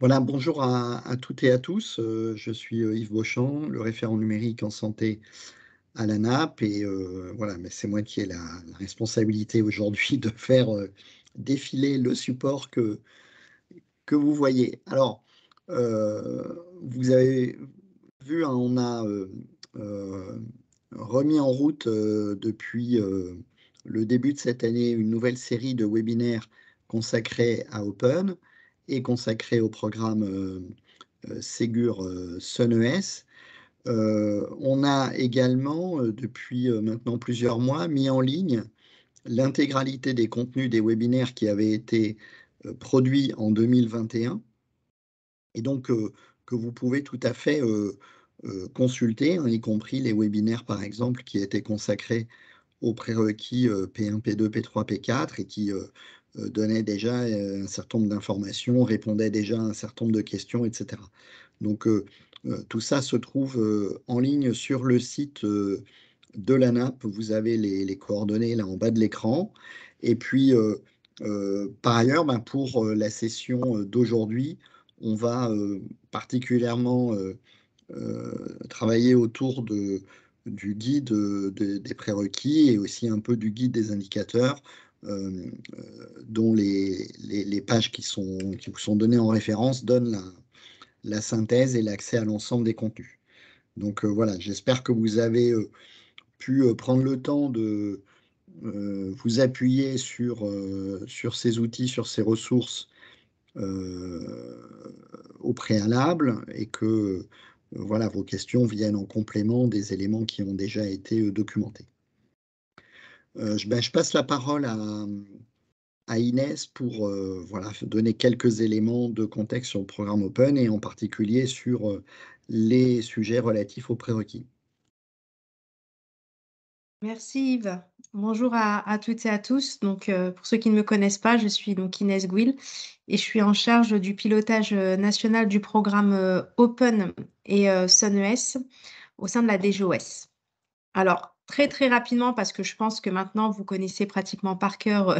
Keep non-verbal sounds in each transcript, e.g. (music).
Voilà, bonjour à, toutes et à tous. Euh, je suis euh, Yves Beauchamp, le référent numérique en santé à la NAP. Et euh, voilà, mais c'est moi qui ai la, responsabilité aujourd'hui de faire défiler le support que, que vous voyez. Alors, vous avez vu, hein, on a remis en route depuis le début de cette année une nouvelle série de webinaires consacrés à Open est consacré au programme euh, euh, Ségur euh, SunES. on a également, depuis maintenant plusieurs mois, mis en ligne l'intégralité des contenus des webinaires qui avaient été produits en 2021 et donc que vous pouvez tout à fait consulter, hein, y compris les webinaires par exemple qui étaient consacrés aux prérequis P1, P2, P3, P4 et qui donnait déjà euh, un certain nombre d'informations, répondait déjà à un certain nombre de questions, etc. Donc euh, tout ça se trouve en ligne sur le site de la NAP. Vous avez les, coordonnées là en bas de l'écran. Et puis, par ailleurs, ben, pour la session d'aujourd'hui, on va particulièrement travailler autour de, du guide des prérequis et aussi un peu du guide des indicateurs euh, euh, dont les, pages qui, vous sont données en référence donnent la, synthèse et l'accès à l'ensemble des contenus. Donc euh, voilà, j'espère que vous avez pu prendre le temps de vous appuyer sur, sur ces outils, sur ces ressources au préalable et que voilà, vos questions viennent en complément des éléments qui ont déjà été documentés. Euh, ben, je, passe la parole à, Inès pour euh, voilà, donner quelques éléments de contexte sur le programme Open et en particulier sur euh, les sujets relatifs aux prérequis. Merci Yves. Bonjour à, toutes et à tous. Donc, pour ceux qui ne me connaissent pas, je suis donc Inès Gouil et je suis en charge du pilotage national du programme Open et SunES au sein de la DGOS. Alors, très très rapidement parce que je pense que maintenant vous connaissez pratiquement par cœur euh,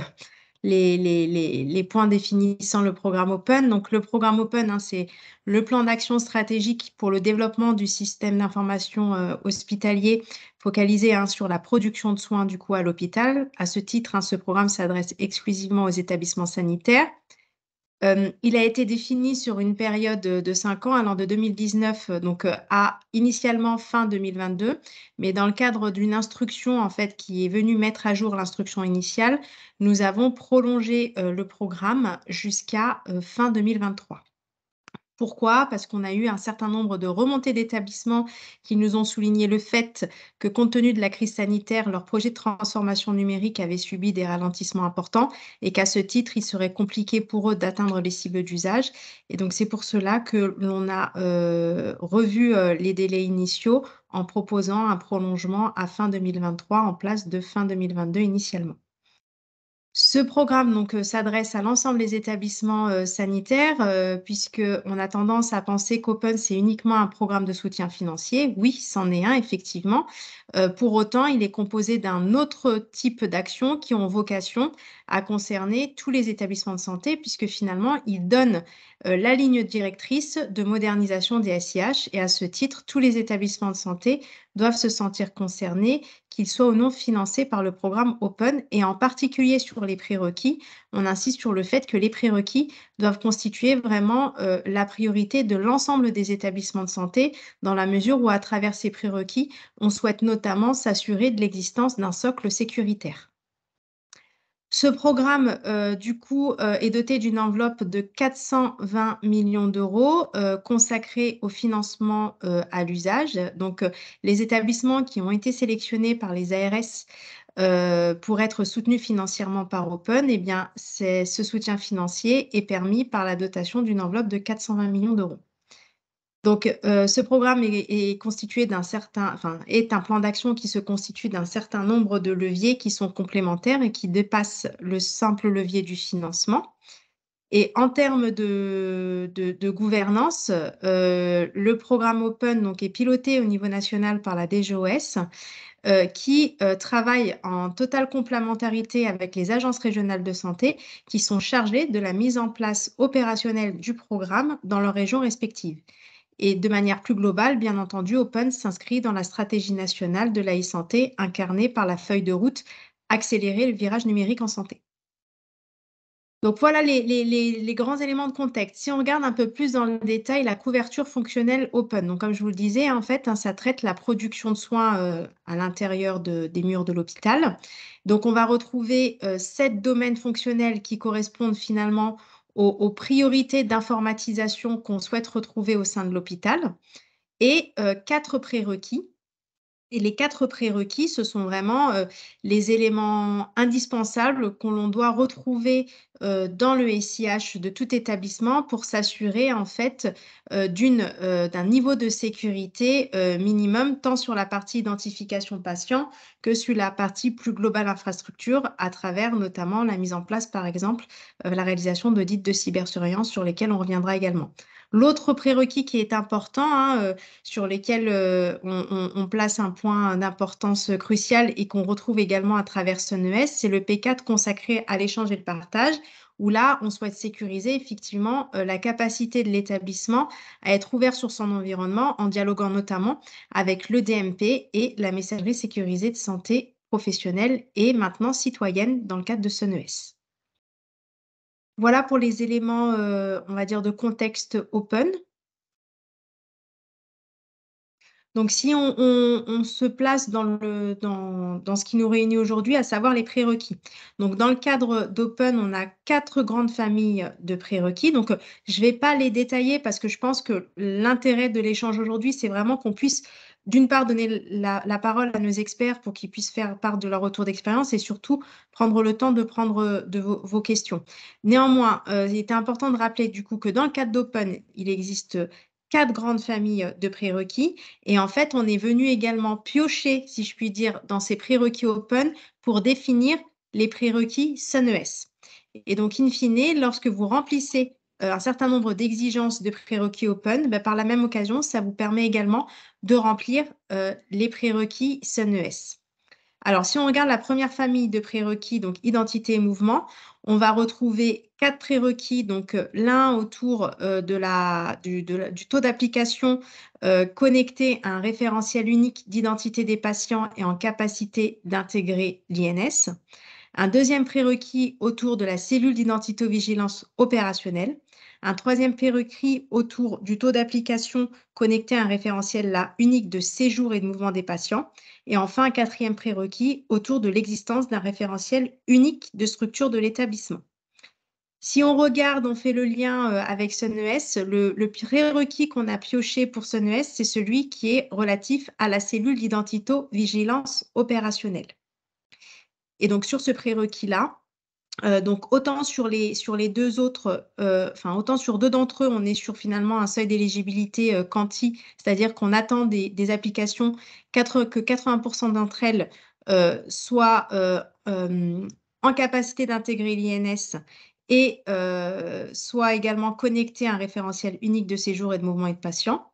les, points définissant le programme Open. Donc le programme Open, hein, c'est le plan d'action stratégique pour le développement du système d'information euh, hospitalier focalisé hein, sur la production de soins du coup à l'hôpital. À ce titre, hein, ce programme s'adresse exclusivement aux établissements sanitaires il a été défini sur une période de cinq ans, allant de 2019 donc à initialement fin 2022, mais dans le cadre d'une instruction en fait qui est venue mettre à jour l'instruction initiale, nous avons prolongé le programme jusqu'à fin 2023. Pourquoi? Parce qu'on a eu un certain nombre de remontées d'établissements qui nous ont souligné le fait que compte tenu de la crise sanitaire, leur projet de transformation numérique avait subi des ralentissements importants et qu'à ce titre, il serait compliqué pour eux d'atteindre les cibles d'usage. Et donc, c'est pour cela que l'on a euh, revu euh, les délais initiaux en proposant un prolongement à fin 2023 en place de fin 2022 initialement. Ce programme donc euh, s'adresse à l'ensemble des établissements euh, sanitaires euh, puisqu'on a tendance à penser qu'Open c'est uniquement un programme de soutien financier. Oui, c'en est un effectivement. pour autant, il est composé d'un autre type d'actions qui ont vocation à concerner tous les établissements de santé puisque finalement, il donne la ligne directrice de modernisation des SIH et à ce titre, tous les établissements de santé doivent se sentir concernés, qu'ils soient ou non financés par le programme Open et en particulier sur les prérequis. On insiste sur le fait que les prérequis doivent constituer vraiment euh, la priorité de l'ensemble des établissements de santé dans la mesure où à travers ces prérequis, on souhaite notamment s'assurer de l'existence d'un socle sécuritaire. Ce programme, euh, du coup, euh, est doté d'une enveloppe de 420 millions d'euros euh, consacrés au financement à l'usage. Donc, les établissements qui ont été sélectionnés par les ARS pour être soutenus financièrement par Open, eh bien, ce soutien financier est permis par la dotation d'une enveloppe de 420 millions d'euros. Donc, euh, ce programme est, constitué d'un certain, enfin, est un plan d'action qui se constitue d'un certain nombre de leviers qui sont complémentaires et qui dépassent le simple levier du financement. Et en termes de, gouvernance, euh, le programme Open donc, est piloté au niveau national par la DGOS, euh, qui travaille en totale complémentarité avec les agences régionales de santé, qui sont chargées de la mise en place opérationnelle du programme dans leurs régions respectives. Et de manière plus globale, bien entendu, Open s'inscrit dans la stratégie nationale de la e-santé incarnée par la feuille de route Accélérer le virage numérique en santé. Donc voilà les, grands éléments de contexte. Si on regarde un peu plus dans le détail, la couverture fonctionnelle open. Donc comme je vous le disais, en fait, hein, ça traite la production de soins euh, à l'intérieur des murs de l'hôpital. Donc on va retrouver euh, sept domaines fonctionnels qui correspondent finalement aux, priorités d'informatisation qu'on souhaite retrouver au sein de l'hôpital. Et euh, quatre prérequis et les quatre prérequis, ce sont vraiment euh, les éléments indispensables qu'on doit retrouver euh, dans le SIH de tout établissement pour s'assurer en fait euh, d'un niveau de sécurité minimum tant sur la partie identification patient que sur la partie plus globale infrastructure à travers notamment la mise en place par exemple la réalisation d'audits de cybersurveillance sur lesquels on reviendra également. L'autre prérequis qui est important, hein, euh, sur lequel euh, on, place un point d'importance cruciale et qu'on retrouve également à travers SUNES, c'est le P4 consacré à l'échange et le partage, où là, on souhaite sécuriser effectivement euh, la capacité de l'établissement à être ouvert sur son environnement en dialoguant notamment avec le DMP et la messagerie sécurisée de santé professionnelle et maintenant citoyenne dans le cadre de SUNES. Voilà pour les éléments, euh, on va dire, de contexte open. Donc, si on, se place dans, dans, ce qui nous réunit aujourd'hui, à savoir les prérequis. Donc, dans le cadre d'Open, on a quatre grandes familles de prérequis. Donc, je ne vais pas les détailler parce que je pense que l'intérêt de l'échange aujourd'hui, c'est vraiment qu'on puisse d'une part, donner la, parole à nos experts pour qu'ils puissent faire part de leur retour d'expérience et surtout prendre le temps de prendre vos, questions. Néanmoins, euh, il était important de rappeler du coup que dans le cadre d'Open, il existe quatre grandes familles de prérequis. Et en fait, on est venu également piocher, si je puis dire, dans ces prérequis Open pour définir les prérequis SUNES. Et donc, in fine, lorsque vous remplissez un certain nombre d'exigences de prérequis open, ben, par la même occasion, ça vous permet également de remplir euh, les prérequis SUNES. Alors, si on regarde la première famille de prérequis, donc identité et mouvement, on va retrouver quatre prérequis, donc euh, l'un autour de la, du, taux d'application connecté à un référentiel unique d'identité des patients et en capacité d'intégrer l'INS. Un deuxième prérequis autour de la cellule d'identité-vigilance opérationnelle un troisième prérequis autour du taux d'application connecté à un référentiel unique de séjour et de mouvement des patients. Et enfin, un quatrième prérequis autour de l'existence d'un référentiel unique de structure de l'établissement. Si on regarde, on fait le lien euh, avec SUNES, le, le prérequis qu'on a pioché pour SUNES, c'est celui qui est relatif à la cellule d'identito-vigilance opérationnelle. Et donc, sur ce prérequis-là, euh, donc autant sur les, deux autres, euh, enfin autant sur deux d'entre eux, on est sur finalement un seuil d'éligibilité euh, quanti, c'est-à-dire qu'on attend des, applications que 80% d'entre elles soient en capacité d'intégrer l'INS et soient également connectées à un référentiel unique de séjour et de mouvement et de patient.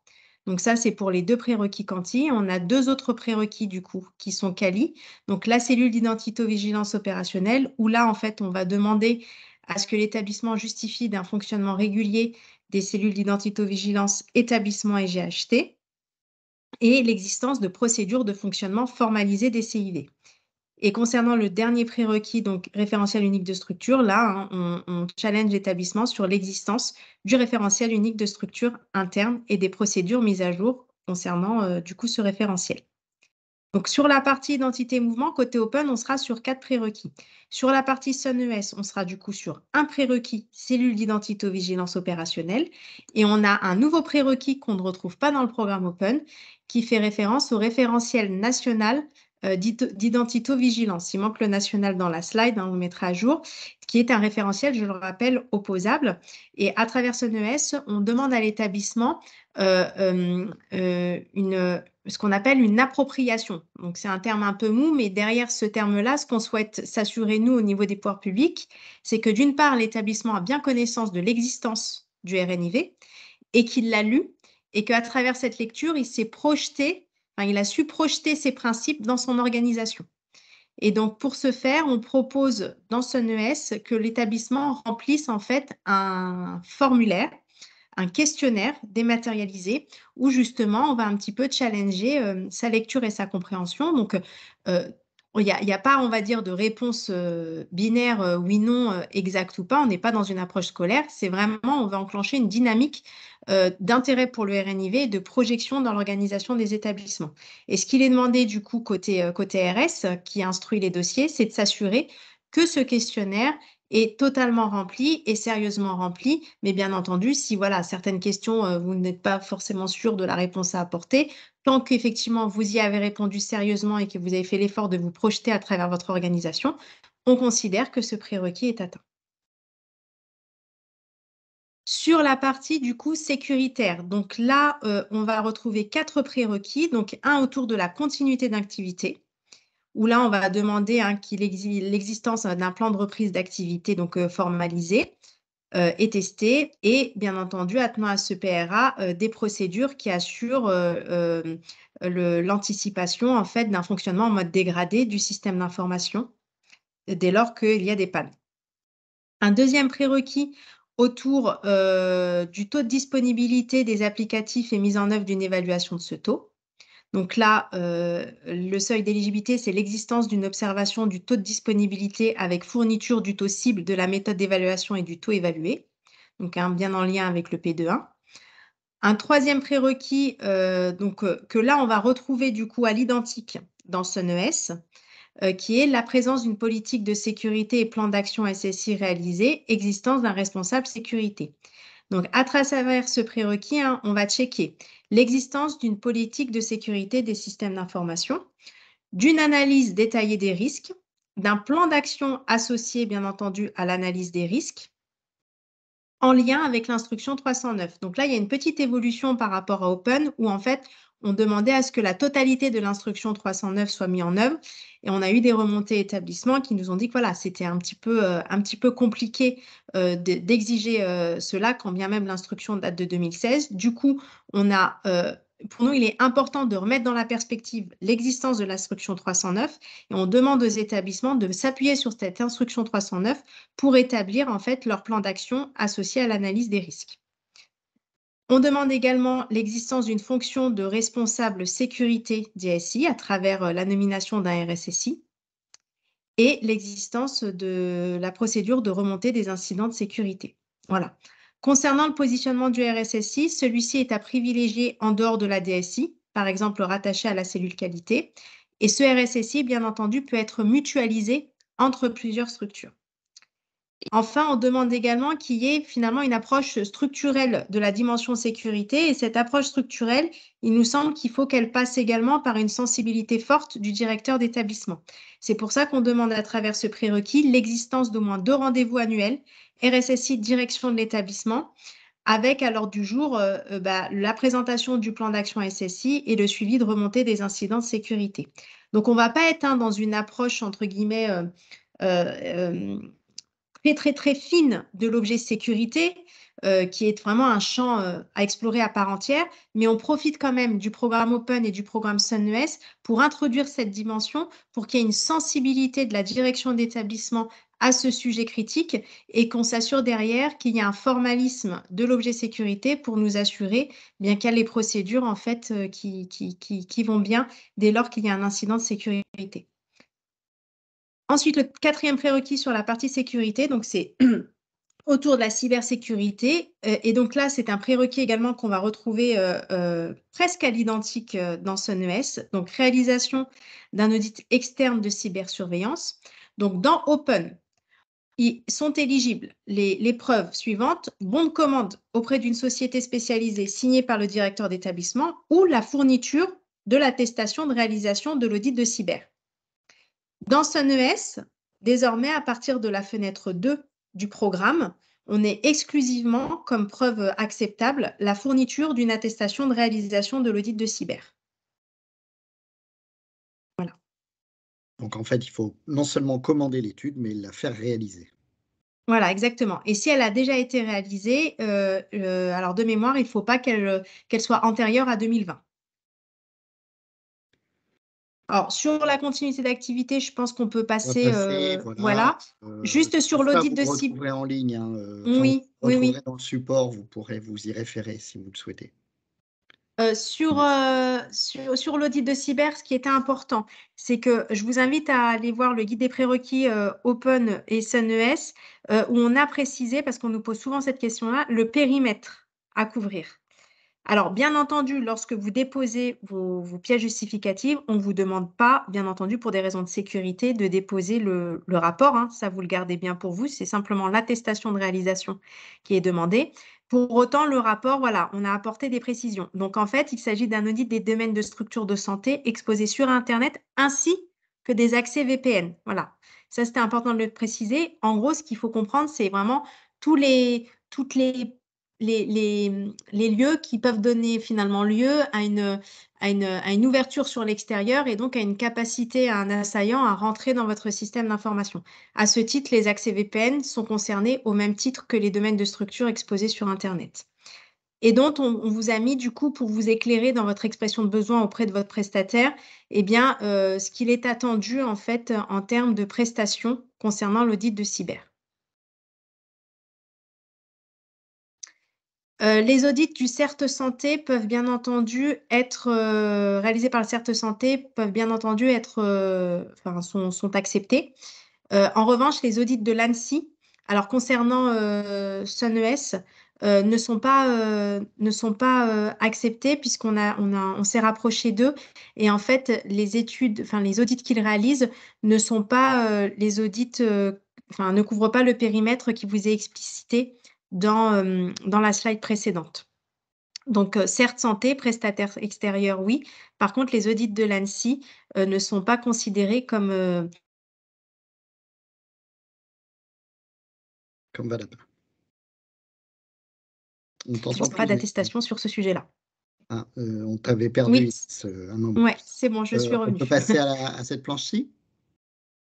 Donc ça, c'est pour les deux prérequis quanti. On a deux autres prérequis du coup qui sont quali. Donc la cellule d'identito-vigilance opérationnelle, où là, en fait, on va demander à ce que l'établissement justifie d'un fonctionnement régulier des cellules d'identito-vigilance établissement et GHT et l'existence de procédures de fonctionnement formalisées des CIV. Et concernant le dernier prérequis, donc référentiel unique de structure, là, hein, on, challenge l'établissement sur l'existence du référentiel unique de structure interne et des procédures mises à jour concernant euh, du coup ce référentiel. Donc sur la partie identité mouvement, côté open, on sera sur quatre prérequis. Sur la partie SUNES, on sera du coup sur un prérequis, cellule d'identité-vigilance opérationnelle. Et on a un nouveau prérequis qu'on ne retrouve pas dans le programme open, qui fait référence au référentiel national euh, d'identito-vigilance. Il manque le national dans la slide, hein, on le mettra à jour, qui est un référentiel, je le rappelle, opposable. Et à travers ce NES, on demande à l'établissement euh, euh, une, ce qu'on appelle une appropriation. Donc, c'est un terme un peu mou, mais derrière ce terme-là, ce qu'on souhaite s'assurer, nous, au niveau des pouvoirs publics, c'est que d'une part, l'établissement a bien connaissance de l'existence du RNIV et qu'il l'a lu et qu'à travers cette lecture, il s'est projeté, il a su projeter ses principes dans son organisation. Et donc, pour ce faire, on propose dans ce NES que l'établissement remplisse en fait un formulaire un questionnaire dématérialisé où justement on va un petit peu challenger euh, sa lecture et sa compréhension. Donc, euh, il n'y a, pas, on va dire, de réponse euh, binaire oui, non, exact ou pas. On n'est pas dans une approche scolaire. C'est vraiment, on va enclencher une dynamique d'intérêt pour le RNIV et de projection dans l'organisation des établissements. Et ce qu'il est demandé du coup côté, côté RS, qui instruit les dossiers, c'est de s'assurer que ce questionnaire est totalement rempli et sérieusement rempli. Mais bien entendu, si voilà certaines questions, euh, vous n'êtes pas forcément sûr de la réponse à apporter, tant qu'effectivement vous y avez répondu sérieusement et que vous avez fait l'effort de vous projeter à travers votre organisation, on considère que ce prérequis est atteint. Sur la partie du coup sécuritaire, donc là, euh, on va retrouver quatre prérequis. Donc un autour de la continuité d'activité, où là, on va demander hein, qu'il l'existence d'un plan de reprise d'activité donc euh, formalisé euh, et testé, et bien entendu, attenant à ce PRA, euh, des procédures qui assurent l'anticipation en fait d'un fonctionnement en mode dégradé du système d'information dès lors qu'il y a des pannes. Un deuxième prérequis autour du taux de disponibilité des applicatifs et mise en œuvre d'une évaluation de ce taux. Donc là, euh, le seuil d'éligibilité, c'est l'existence d'une observation du taux de disponibilité avec fourniture du taux cible de la méthode d'évaluation et du taux évalué, donc hein, bien en lien avec le P2.1. Un troisième prérequis, euh, donc, euh, que là, on va retrouver du coup à l'identique dans ce NES, qui est la présence d'une politique de sécurité et plan d'action SSI réalisé, existence d'un responsable sécurité. Donc, à travers ce prérequis, hein, on va checker l'existence d'une politique de sécurité des systèmes d'information, d'une analyse détaillée des risques, d'un plan d'action associé, bien entendu, à l'analyse des risques, en lien avec l'instruction 309. Donc là, il y a une petite évolution par rapport à Open où en fait, on demandait à ce que la totalité de l'instruction 309 soit mise en œuvre. Et on a eu des remontées établissements qui nous ont dit que voilà, c'était un, petit peu, euh, compliqué euh, d'exiger euh, cela, quand bien même l'instruction date de 2016. Du coup, pour nous, il est important de remettre dans la perspective l'existence de l'instruction 309 et on demande aux établissements de s'appuyer sur cette instruction 309 pour établir en fait leur plan d'action associé à l'analyse des risques. On demande également l'existence d'une fonction de responsable sécurité DSI à travers euh, la nomination d'un RSSI et l'existence de la procédure de remontée des incidents de sécurité. Concernant le positionnement du RSSI, celui-ci est à privilégier en dehors de la DSI, par exemple rattaché à la cellule qualité. Et ce RSSI, bien entendu, peut être mutualisé entre plusieurs structures. Enfin, on demande également qu'il y ait finalement une approche structurelle de la dimension sécurité. Et cette approche structurelle, il nous semble qu'il faut qu'elle passe également par une sensibilité forte du directeur d'établissement. C'est pour ça qu'on demande à travers ce prérequis l'existence d'au moins deux rendez-vous annuels, RSSI direction de l'établissement, avec à l'ordre du jour euh, euh, bah, la présentation du plan d'action SSI et le suivi de remontée des incidents de sécurité. Donc, on ne va pas être hein, dans une approche, entre guillemets, euh, très, très, fine de l'objet sécurité, euh, qui est vraiment un champ euh, à explorer à part entière, mais on profite quand même du programme Open et du programme SunES pour introduire cette dimension, pour qu'il y ait une sensibilité de la direction d'établissement à ce sujet critique et qu'on s'assure derrière qu'il y a un formalisme de l'objet sécurité pour nous assurer bien qu'il y a les procédures en fait euh, qui vont bien dès lors qu'il y a un incident de sécurité. Ensuite, le quatrième prérequis sur la partie sécurité, donc c'est (clears throat) autour de la cybersécurité. Euh, et donc là, c'est un prérequis également qu'on va retrouver euh, euh, presque à l'identique dans SunES. Donc, réalisation d'un audit externe de cybersurveillance. Donc, dans Open, ils sont éligibles les, les, preuves suivantes, bon de commande auprès d'une société spécialisée signée par le directeur d'établissement ou la fourniture de l'attestation de réalisation de l'audit de cyber. Dans SunES, désormais, à partir de la fenêtre 2 du programme, on est exclusivement, comme preuve acceptable, la fourniture d'une attestation de réalisation de l'audit de cyber. Voilà. Donc en fait, il faut non seulement commander l'étude, mais la faire réaliser. Voilà, exactement. Et si elle a déjà été réalisée, euh, euh, alors de mémoire, il ne faut pas qu'elle soit antérieure à 2020. Alors, sur la continuité d'activité, je pense qu'on peut passer. passer, euh, voilà. voilà. Juste sur l'audit vous de le cible. retrouverez en ligne. hein, euh, Oui, vous oui, oui. retrouverez dans le support, vous pourrez vous y référer si vous le souhaitez. Euh, sur, euh, sur, sur l'audit de cyber, ce qui était important, c'est que je vous invite à aller voir le guide des prérequis euh, Open et SunES, euh, où on a précisé, parce qu'on nous pose souvent cette question-là, le périmètre à couvrir. Alors, bien entendu, lorsque vous déposez vos, pièces justificatives, on ne vous demande pas, bien entendu, pour des raisons de sécurité, de déposer le, rapport. hein. ça, vous le gardez bien pour vous. C'est simplement l'attestation de réalisation qui est demandée. Pour autant, le rapport, voilà, on a apporté des précisions. Donc, en fait, il s'agit d'un audit des domaines de structures de santé exposés sur Internet ainsi que des accès VPN. Voilà. Ça, c'était important de le préciser. En gros, ce qu'il faut comprendre, c'est vraiment tous toutes les les, lieux qui peuvent donner finalement lieu à une, ouverture sur l'extérieur et donc à une capacité à un assaillant à rentrer dans votre système d'information. À ce titre, les accès VPN sont concernés au même titre que les domaines de structure exposés sur Internet. Et dont on, on, vous a mis du coup pour vous éclairer dans votre expression de besoin auprès de votre prestataire, eh bien, euh, ce qu'il est attendu en fait en termes de prestations concernant l'audit de cyber. Euh, les audits du CERT Santé peuvent bien entendu être euh, réalisés par le CERT Santé, peuvent bien entendu être, euh, sont, sont acceptés. En revanche, les audits de l'ANSI, alors concernant SunES, ne sont pas, ne sont pas acceptés puisqu'on a, on a, on s'est rapproché d'eux et en fait, les études, enfin, les audits qu'ils réalisent ne sont pas les audits, enfin, ne couvrent pas le périmètre qui vous est explicité dans, euh, dans la slide précédente. Donc, euh, certes, santé, prestataire extérieur, oui. Par contre, les audits de l'ANSI euh, ne sont pas considérés comme... Euh... Comme valable. On Il n'y a pas d'attestation sur ce sujet-là. Ah, on t'avait perdu oui. un moment. Oui, c'est bon, je suis revenue. On peut passer à, la, (laughs) à cette planche-ci?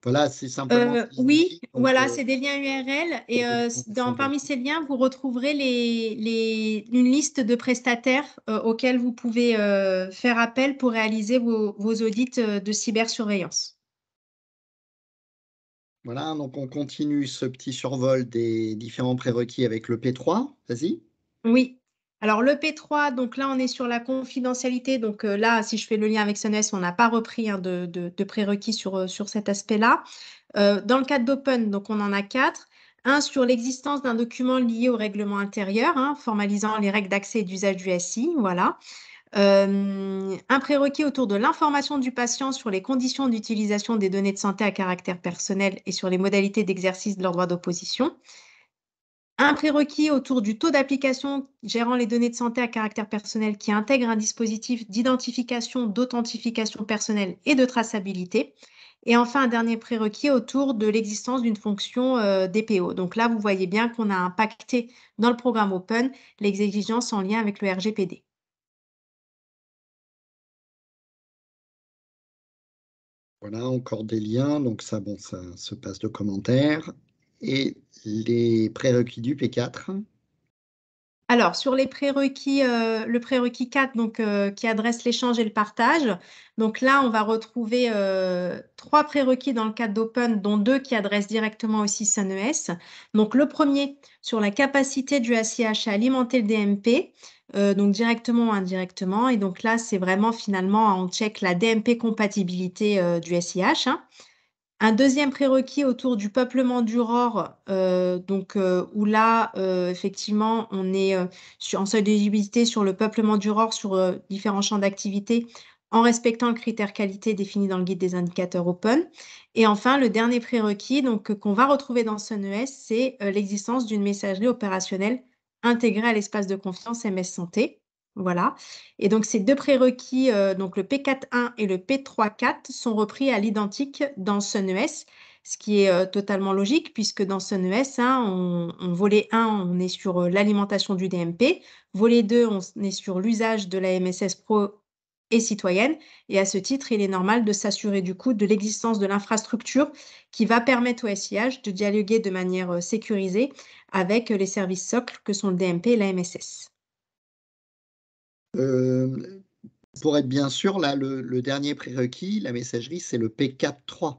Voilà, c'est simplement. Euh, oui, donc, voilà, euh, c'est des liens URL. Et euh, dans, parmi ces liens, vous retrouverez les, les, une liste de prestataires auxquels vous pouvez faire appel pour réaliser vos, vos audits de cybersurveillance. Voilà, donc on continue ce petit survol des différents prérequis avec le P3. Vas-y. Oui, alors, le P3, donc là, on est sur la confidentialité. Donc euh, là, si je fais le lien avec SUNES, on n'a pas repris hein, de, prérequis sur, euh, cet aspect-là. Euh, dans le cadre d'Open, donc on en a quatre. Un sur l'existence d'un document lié au règlement intérieur, hein, formalisant les règles d'accès et d'usage du SI. Voilà. Un prérequis autour de l'information du patient sur les conditions d'utilisation des données de santé à caractère personnel et sur les modalités d'exercice de leur droit d'opposition un prérequis autour du taux d'application gérant les données de santé à caractère personnel qui intègre un dispositif d'identification, d'authentification personnelle et de traçabilité. Et enfin, un dernier prérequis autour de l'existence d'une fonction euh, DPO. Donc là, vous voyez bien qu'on a impacté dans le programme Open les exigences en lien avec le RGPD. Voilà, encore des liens. Donc ça, bon, ça se passe de commentaires. Et les prérequis du P4 alors, sur les prérequis, euh, le prérequis 4, donc, euh, qui adresse l'échange et le partage, donc là, on va retrouver euh, trois prérequis dans le cadre d'Open, dont deux qui adressent directement aussi SUNES. Donc, le premier, sur la capacité du ACH à alimenter le DMP, donc directement ou indirectement. Et donc là, c'est vraiment finalement, on check la DMP compatibilité du SIH. Hein. Un deuxième prérequis autour du peuplement du ROR, euh, donc, euh, où là, euh, effectivement, on est euh, en seuil d'éligibilité sur le peuplement du ROR sur différents champs d'activité en respectant le critère qualité défini dans le guide des indicateurs open. Et enfin, le dernier prérequis donc qu'on va retrouver dans SUNES, c'est euh, l'existence d'une messagerie opérationnelle intégrée à l'espace de confiance MS Santé. Voilà. Et donc, ces deux prérequis, euh, donc le P4.1 et le P3.4, sont repris à l'identique dans SUNES, ce qui est euh, totalement logique, puisque dans SUNES, hein, on, on, volet 1, on est sur euh, l'alimentation du DMP. Volet 2, on est sur l'usage de la MSS Pro et citoyenne. Et à ce titre, il est normal de s'assurer du coup de l'existence de l'infrastructure qui va permettre au SIH de dialoguer de manière sécurisée avec les services socles que sont le DMP et la MSS. Euh, pour être bien sûr, là, le, dernier prérequis, la messagerie, c'est le P4.3.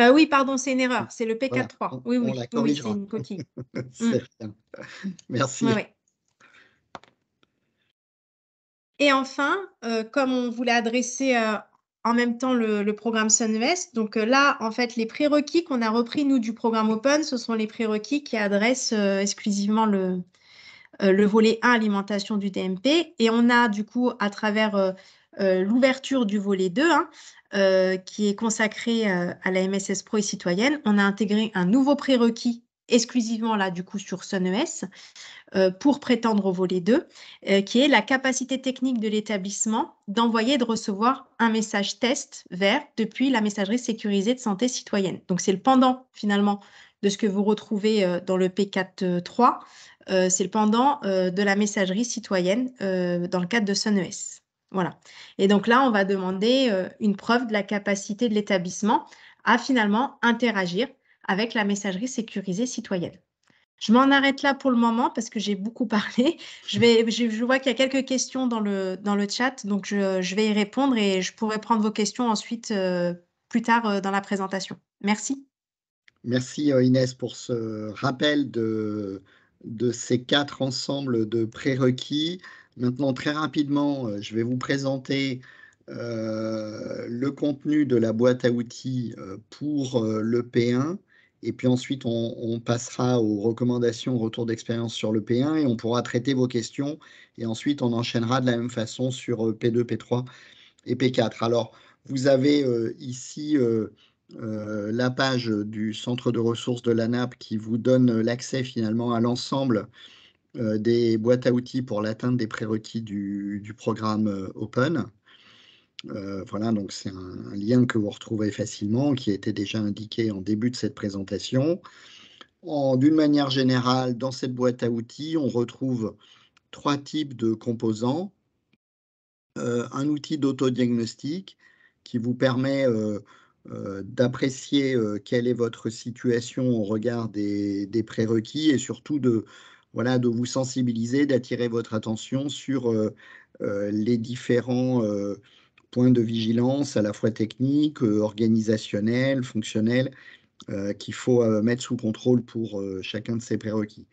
Euh, oui, pardon, c'est une erreur. C'est le P4.3. oui, oui, oui, c'est une coquille. (laughs) mm. Merci. Et enfin, euh, comme on voulait adresser euh, en même temps le, programme SunVest, donc là, en fait, les prérequis qu'on a repris, nous, du programme Open, ce sont les prérequis qui adressent exclusivement le, le volet 1, alimentation du DMP. Et on a, du coup, à travers l'ouverture du volet 2, hein, qui est consacré à la MSS Pro et citoyenne, on a intégré un nouveau prérequis exclusivement là du coup sur SunES euh, pour prétendre au volet 2, euh, qui est la capacité technique de l'établissement d'envoyer et de recevoir un message test vert depuis la messagerie sécurisée de santé citoyenne. Donc c'est le pendant finalement de ce que vous retrouvez euh, dans le P4.3, c'est le pendant de la messagerie citoyenne dans le cadre de SunES. Voilà. Et donc là, on va demander une preuve de la capacité de l'établissement à finalement interagir avec la messagerie sécurisée citoyenne. Je m'en arrête là pour le moment parce que j'ai beaucoup (laughs) parlé. Je, vois qu'il y a quelques questions dans le, dans le chat, donc je, vais y répondre et je pourrai prendre vos questions ensuite euh, plus tard euh, dans la présentation. Merci. Merci euh, Inès pour ce rappel de, de ces quatre ensembles de prérequis. Maintenant, très rapidement, je vais vous présenter le contenu de la boîte à outils pour le P1 et puis ensuite, on, passera aux recommandations, retour d'expérience sur le P1 et on pourra traiter vos questions. Et ensuite, on enchaînera de la même façon sur P2, P3 et P4. Alors, vous avez euh, ici euh, euh, la page du centre de ressources de la NAP qui vous donne l'accès finalement à l'ensemble des boîtes à outils pour l'atteinte des prérequis du programme Open. Euh, voilà, donc c'est un, lien que vous retrouvez facilement, qui était déjà indiqué en début de cette présentation. D'une manière générale, dans cette boîte à outils, on retrouve trois types de composants. Euh, un outil d'autodiagnostic qui vous permet euh, d'apprécier quelle est votre situation au regard des, des prérequis et surtout de, voilà, de vous sensibiliser, d'attirer votre attention sur les différents points de vigilance à la fois techniques, euh, organisationnels, fonctionnels, euh, qu'il faut euh, mettre sous contrôle pour chacun de ces prérequis.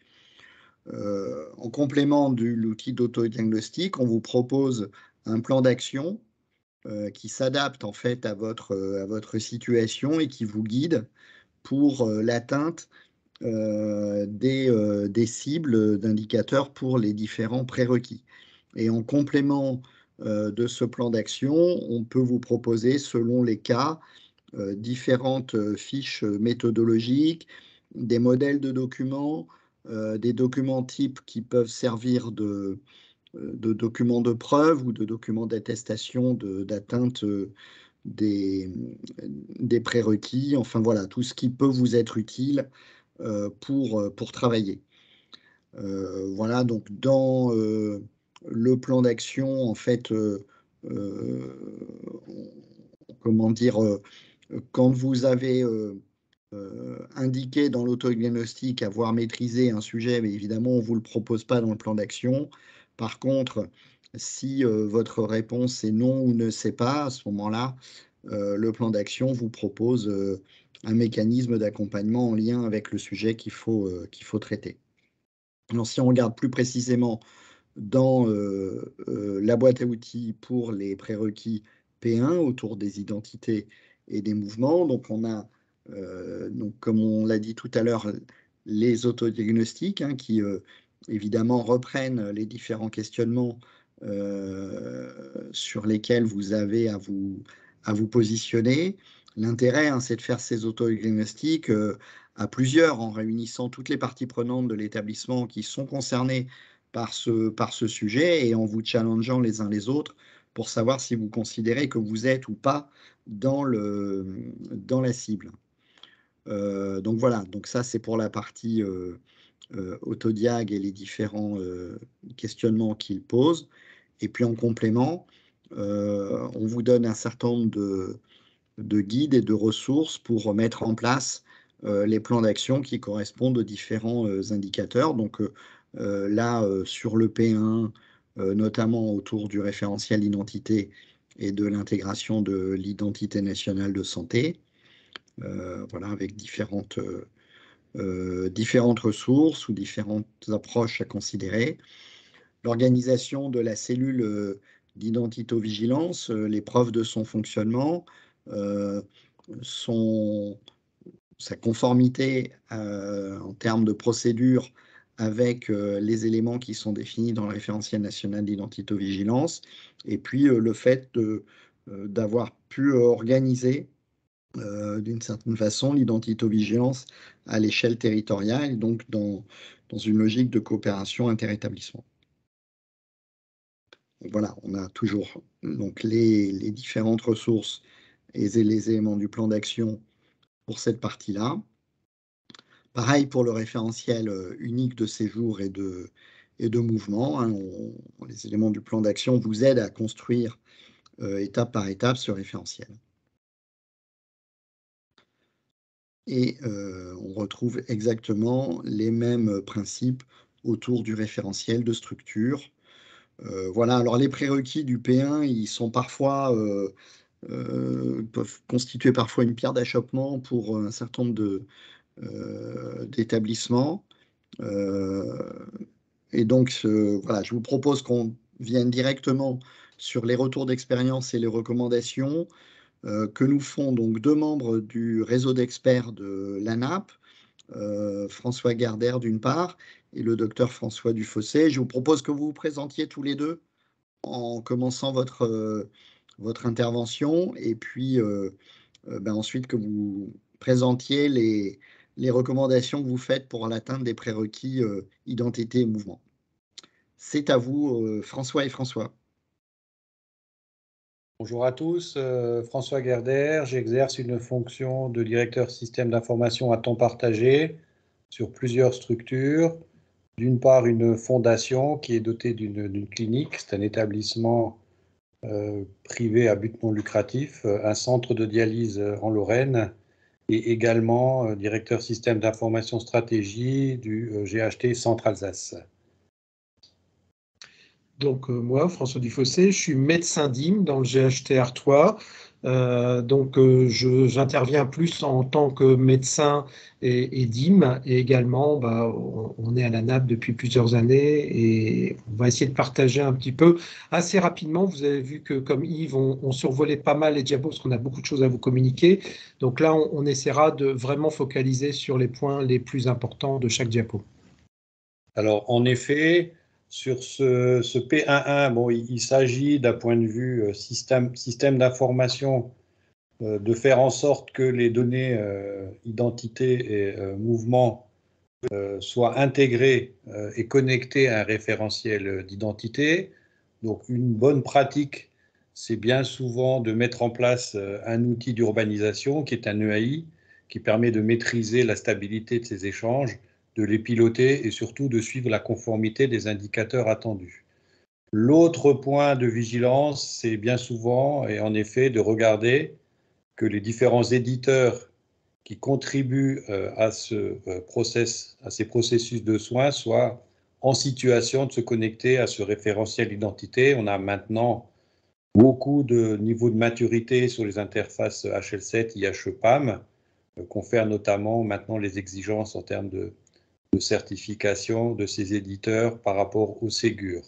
en complément de l'outil d'autodiagnostic, on vous propose un plan d'action qui s'adapte en fait à votre, à votre situation et qui vous guide pour l'atteinte des, des, cibles d'indicateurs pour les différents prérequis. Et en complément euh, de ce plan d'action, on peut vous proposer, selon les cas, euh, différentes euh, fiches méthodologiques, des modèles de documents, des documents types qui peuvent servir de, documents de preuve ou de documents d'attestation d'atteinte des, des, prérequis, enfin voilà, tout ce qui peut vous être utile pour, pour travailler. voilà, donc dans le plan d'action, en fait, euh, euh, comment dire, euh, quand vous avez indiqué dans l'autodiagnostic avoir maîtrisé un sujet, mais évidemment, on ne vous le propose pas dans le plan d'action. Par contre, si votre réponse est non ou ne sait pas, à ce moment-là, le plan d'action vous propose un mécanisme d'accompagnement en lien avec le sujet qu'il faut, traiter. Alors, si on regarde plus précisément dans euh, euh, la boîte à outils pour les prérequis P1 autour des identités et des mouvements. Donc, on a, euh, comme on l'a dit tout à l'heure, les autodiagnostics hein, qui, évidemment, reprennent les différents questionnements sur lesquels vous avez à vous, à vous positionner. L'intérêt, hein, c'est de faire ces autodiagnostics à plusieurs en réunissant toutes les parties prenantes de l'établissement qui sont concernées par ce, par ce sujet et en vous challengeant les uns les autres pour savoir si vous considérez que vous êtes ou pas dans, le, dans la cible. Euh, donc voilà, donc ça c'est pour la partie euh, euh, autodiag et les différents questionnements qu'il pose. Et puis en complément, on vous donne un certain nombre de, de guides et de ressources pour mettre en place euh, les plans d'action qui correspondent aux différents euh, indicateurs. Donc euh, là, sur le P1, notamment autour du référentiel identité et de l'intégration de l'identité nationale de santé, voilà, avec différentes, différentes ressources ou différentes approches à considérer. L'organisation de la cellule d'identito-vigilance, les preuves de son fonctionnement, son, sa conformité euh, en termes de procédure avec euh, les éléments qui sont définis dans le référentiel national d'identito-vigilance, et puis euh, le fait d'avoir pu organiser d'une certaine façon l'identito-vigilance à l'échelle territoriale, donc dans, dans une logique de coopération interétablissement. Voilà, on a toujours donc les, les différentes ressources et les éléments du plan d'action pour cette partie-là. Pareil pour le référentiel euh, unique de séjour et de, et de mouvement. Hein, les éléments du plan d'action vous aident à construire euh, étape par étape ce référentiel. Et euh, on retrouve exactement les mêmes principes autour du référentiel de structure. voilà, alors les prérequis du P1, ils sont parfois euh, peuvent constituer parfois une pierre d'achoppement pour un certain nombre euh, d'établissements. Euh, et donc, voilà, je vous propose qu'on vienne directement sur les retours d'expérience et les recommandations que nous font donc deux membres du réseau d'experts de l'ANAP, François Gardère d'une part et le docteur François Dufossé. Je vous propose que vous vous présentiez tous les deux en commençant votre votre intervention et puis euh, euh, ben ensuite que vous présentiez les, les, recommandations que vous faites pour l'atteinte des prérequis euh, identité et mouvement. C'est à vous, François et François. Bonjour à tous, François Gerder, j'exerce une fonction de directeur système d'information à temps partagé sur plusieurs structures. D'une part, une fondation qui est dotée d'une clinique, c'est un établissement euh, privé à but non lucratif, euh, un centre de dialyse euh, en Lorraine et également directeur système d'information stratégie du GHT Centre-Alsace. Donc moi, François Dufossé, je suis médecin DIM dans le GHT Artois. Euh, donc, euh, j'interviens plus en tant que médecin et, DIM. Et également, bah, on, est à la NAP depuis plusieurs années et on va essayer de partager un petit peu. Assez rapidement, vous avez vu que, comme Yves, on, survolait pas mal les diapos parce qu'on a beaucoup de choses à vous communiquer. Donc là, on essaiera de vraiment focaliser sur les points les plus importants de chaque diapo. Alors, en effet, sur ce, P11, bon, il, s'agit d'un point de vue euh, système, système d'information euh, de faire en sorte que les données euh, identité et mouvement soient intégrées et connectées à un référentiel d'identité. Donc une bonne pratique, c'est bien souvent de mettre en place un outil d'urbanisation qui est un EAI, qui permet de maîtriser la stabilité de ces échanges de les piloter et surtout de suivre la conformité des indicateurs attendus. L'autre point de vigilance, c'est bien souvent, et en effet, de regarder que les différents éditeurs qui contribuent euh, à, ce euh, process, à ces processus de soins soient en situation de se connecter à ce référentiel d'identité. On a maintenant beaucoup de niveaux de maturité sur les interfaces HL7, IHEPAM, euh, confèrent notamment maintenant les exigences en termes de de certification de ces éditeurs par rapport au Ségur.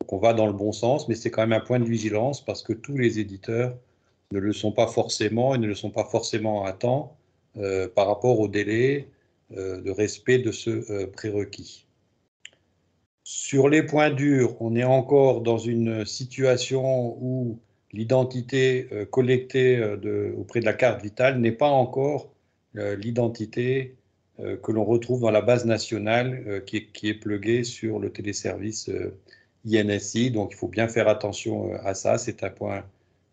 Donc on va dans le bon sens, mais c'est quand même un point de vigilance parce que tous les éditeurs ne le sont pas forcément et ne le sont pas forcément à temps euh, par rapport au délai euh, de respect de ce euh, prérequis. Sur les points durs, on est encore dans une situation où l'identité collectée auprès de la carte vitale n'est pas encore l'identité que l'on retrouve dans la base nationale euh, qui est, qui, est, pluguée sur le téléservice euh, INSI. Donc il faut bien faire attention à ça. C'est un point,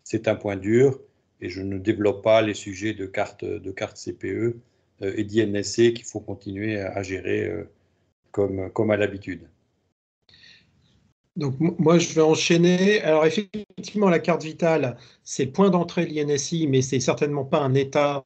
c'est un point dur. Et je ne développe pas les sujets de carte, de carte CPE et d'INSC qu'il faut continuer à gérer comme, comme à l'habitude. Donc moi, je vais enchaîner. Alors effectivement, la carte vitale, c'est point d'entrée de l'INSI, mais c'est certainement pas un état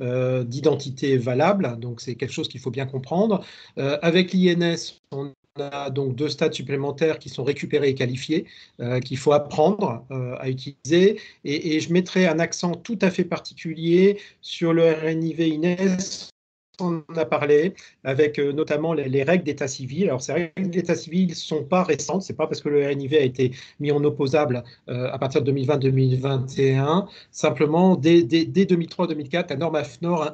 euh, d'identité valable. Donc c'est quelque chose qu'il faut bien comprendre. Euh, avec l'INS, on a donc deux stades supplémentaires qui sont récupérés et qualifiés, euh, qu'il faut apprendre à utiliser. Et, et, je mettrai un accent tout à fait particulier sur le RNIV INES on a parlé, avec euh, notamment les, règles d'état civil. Alors, ces règles d'état civil ne sont pas récentes, c'est pas parce que le RNIV a été mis en opposable euh, à partir de 2020-2021. Simplement, dès, 2003-2004, la norme AFNOR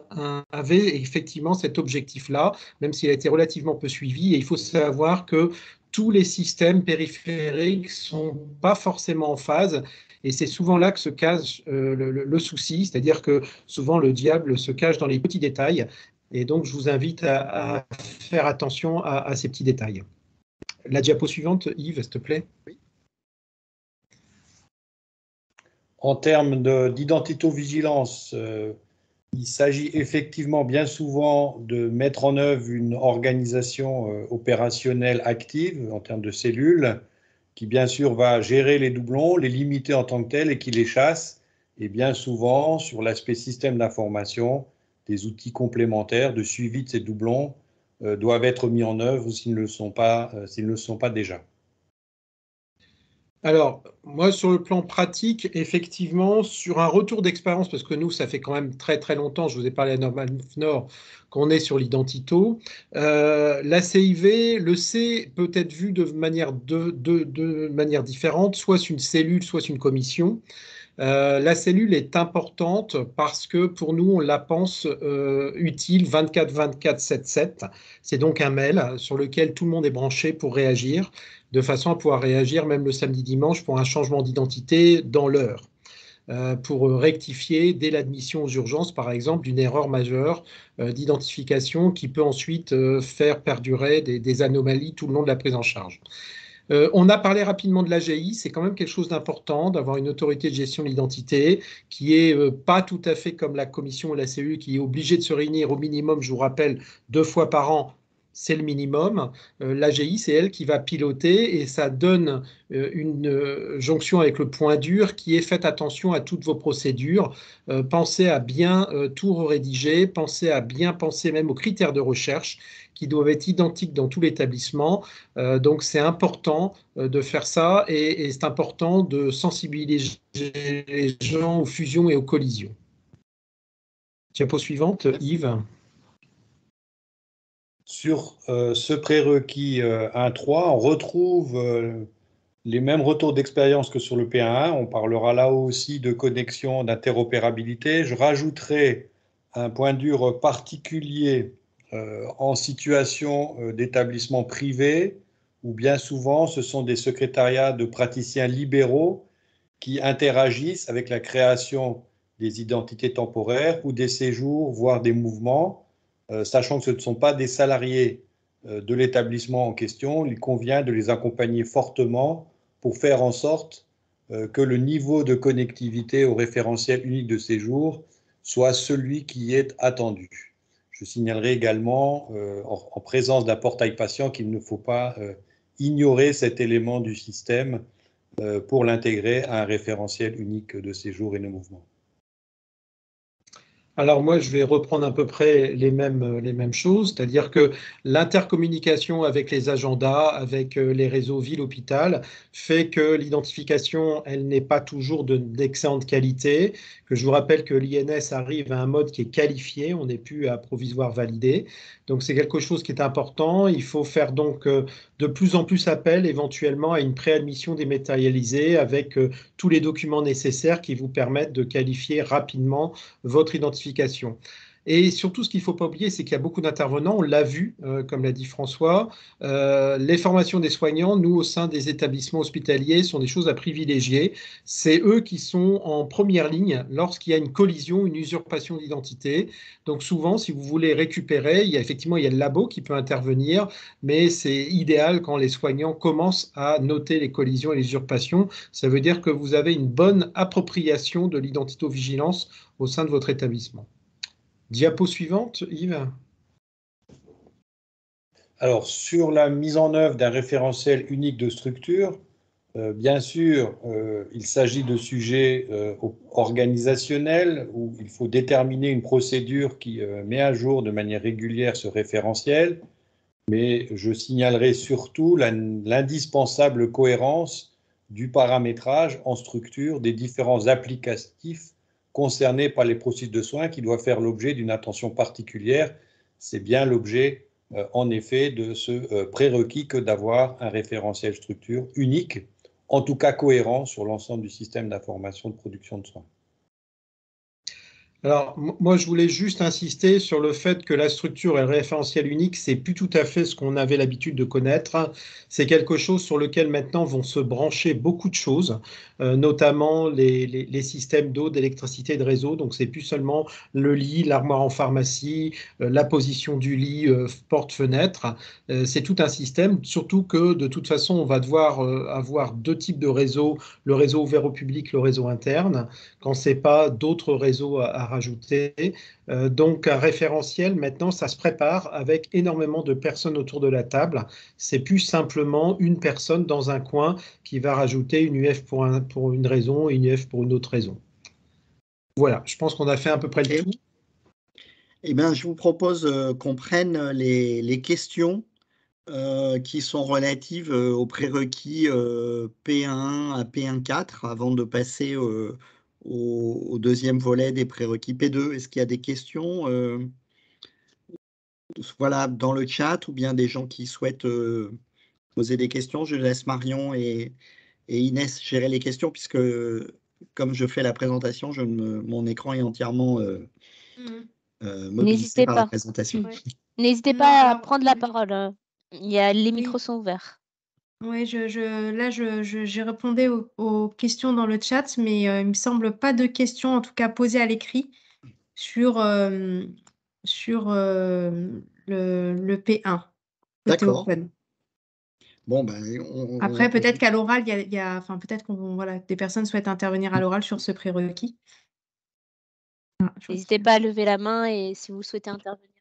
avait effectivement cet objectif-là, même s'il a été relativement peu suivi. Et il faut savoir que tous les systèmes périphériques sont pas forcément en phase et c'est souvent là que se cache euh, le, souci, c'est-à-dire que souvent le diable se cache dans les petits détails. Et donc, je vous invite à, faire attention à, ces petits détails. La diapo suivante, Yves, s'il te plaît. En termes d'identito-vigilance, euh, il s'agit effectivement bien souvent de mettre en œuvre une organisation euh, opérationnelle active en termes de cellules, qui bien sûr va gérer les doublons, les limiter en tant que tels et qui les chasse. Et bien souvent, sur l'aspect système d'information, des outils complémentaires de suivi de ces doublons euh, doivent être mis en œuvre s'ils ne le sont pas, euh, s'ils ne le sont pas déjà. Alors, moi, sur le plan pratique, effectivement, sur un retour d'expérience, parce que nous, ça fait quand même très très longtemps, je vous ai parlé à Norman Nord, qu'on est sur l'identito, euh, la CIV, le C peut être vu de manière, de, manière différente, soit une cellule, soit une commission. Euh, la cellule est importante parce que pour nous, on la pense euh, utile 24-24-7-7. C'est donc un mail sur lequel tout le monde est branché pour réagir, de façon à pouvoir réagir même le samedi-dimanche pour un changement d'identité dans l'heure. Euh, pour rectifier dès l'admission aux urgences, par exemple, d'une erreur majeure d'identification qui peut ensuite faire perdurer des, anomalies tout le long de la prise en charge. Euh, on a parlé rapidement de l'AGI, c'est quand même quelque chose d'important d'avoir une autorité de gestion de l'identité qui est euh, pas tout à fait comme la commission ou la cellule qui est obligée de se réunir au minimum, je vous rappelle, deux fois par an c'est le minimum. Euh, L'AGI, c'est elle qui va piloter et ça donne euh, une euh, jonction avec le point dur qui est faites attention à toutes vos procédures. pensez à bien tout rédiger, pensez à bien penser même aux critères de recherche qui doivent être identiques dans tout l'établissement. donc c'est important de faire ça et, et c'est important de sensibiliser les gens aux fusions et aux collisions. Diapo suivante, Yves. Sur euh, ce prérequis 1.3, euh, on retrouve euh, les mêmes retours d'expérience que sur le P1.1. On parlera là aussi de connexion, d'interopérabilité. Je rajouterai un point dur particulier en situation d'établissement privé, où bien souvent ce sont des secrétariats de praticiens libéraux qui interagissent avec la création des identités temporaires ou des séjours, voire des mouvements sachant que ce ne sont pas des salariés euh, de l'établissement en question, il convient de les accompagner fortement pour faire en sorte euh, que le niveau de connectivité au référentiel unique de séjour soit celui qui est attendu. Je signalerai également, en, présence d'un portail patient, qu'il ne faut pas ignorer cet élément du système pour l'intégrer à un référentiel unique de séjour et de mouvement. Alors moi, je vais reprendre à peu près les mêmes, les mêmes choses, c'est-à-dire que l'intercommunication avec les agendas, avec euh, les réseaux ville-hôpital, fait que l'identification, elle n'est pas toujours d'excellente qualité, je vous rappelle que l'INS arrive à un mode qui est qualifié, on n'est plus à provisoire validé. Donc c'est quelque chose qui est important. Il faut faire donc euh, de plus en plus appel éventuellement à une préadmission dématérialisée avec euh, tous les documents nécessaires qui vous permettent de qualifier rapidement votre identification. Et surtout, ce qu'il ne faut pas oublier, c'est qu'il y a beaucoup d'intervenants, on l'a vu, euh, comme l'a dit François, euh, les formations des soignants, nous, au sein des établissements hospitaliers, sont des choses à privilégier. C'est eux qui sont en première ligne lorsqu'il y a une collision, une usurpation d'identité. Donc souvent, si vous voulez récupérer, il y a effectivement il y a le labo qui peut intervenir, mais c'est idéal quand les soignants commencent à noter les collisions et les usurpations. Ça veut dire que vous avez une bonne appropriation de l'identito-vigilance au sein de votre établissement. Diapo suivante, Yves. Alors, sur la mise en œuvre d'un référentiel unique de structure, euh, bien sûr, euh, il s'agit de sujets euh, organisationnels où il faut déterminer une procédure qui met à jour de manière régulière ce référentiel, mais je signalerai surtout l'indispensable cohérence du paramétrage en structure des différents applicatifs concernés par les processus de soins qui doivent faire l'objet d'une attention particulière. C'est bien l'objet, en effet, de ce prérequis que d'avoir un référentiel structure unique en tout cas cohérent sur l'ensemble du système d'information de production de soins. Alors, moi, je voulais juste insister sur le fait que la structure et le référentiel unique, c'est plus tout à fait ce qu'on avait l'habitude de connaître. C'est quelque chose sur lequel maintenant vont se brancher beaucoup de choses, euh, notamment les, systèmes d'eau, d'électricité, de réseau. Donc, c'est plus seulement le lit, l'armoire en pharmacie, euh, la position du lit, euh, porte-fenêtre. c'est tout un système, surtout que de toute façon, on va devoir avoir deux types de réseaux, le réseau ouvert au public, le réseau interne, quand c'est pas d'autres réseaux à rajouter. Euh, donc un référentiel, maintenant, ça se prépare avec énormément de personnes autour de la table. C'est plus simplement une personne dans un coin qui va rajouter une UF pour, un, pour une raison et une UF pour une autre raison. Voilà, je pense qu'on a fait à peu près le tour. Eh bien, je vous propose euh, qu'on prenne les, questions euh, qui sont relatives aux prérequis P1 à P1.4 avant de passer au, deuxième volet des prérequis P2. Est-ce qu'il y a des questions euh, voilà, dans le chat ou bien des gens qui souhaitent euh, poser des questions? Je laisse Marion et, Inès gérer les questions puisque comme je fais la présentation, je mon écran est entièrement euh, mmh. mobilisé par la présentation. N'hésitez pas à prendre la parole. Hein. Il y a, les micros sont ouverts. Oui, je, je, là, je, j'ai répondu aux, questions dans le chat, mais euh, il me semble pas de questions, en tout cas posées à l'écrit, sur, euh, sur euh, le, le P1. D'accord. Bon, ben, Après, peut-être qu'à l'oral, il y a, enfin, peut-être qu'on, voilà, des personnes souhaitent intervenir à l'oral sur ce prérequis. Ah, N'hésitez pas à lever la main et si vous souhaitez intervenir.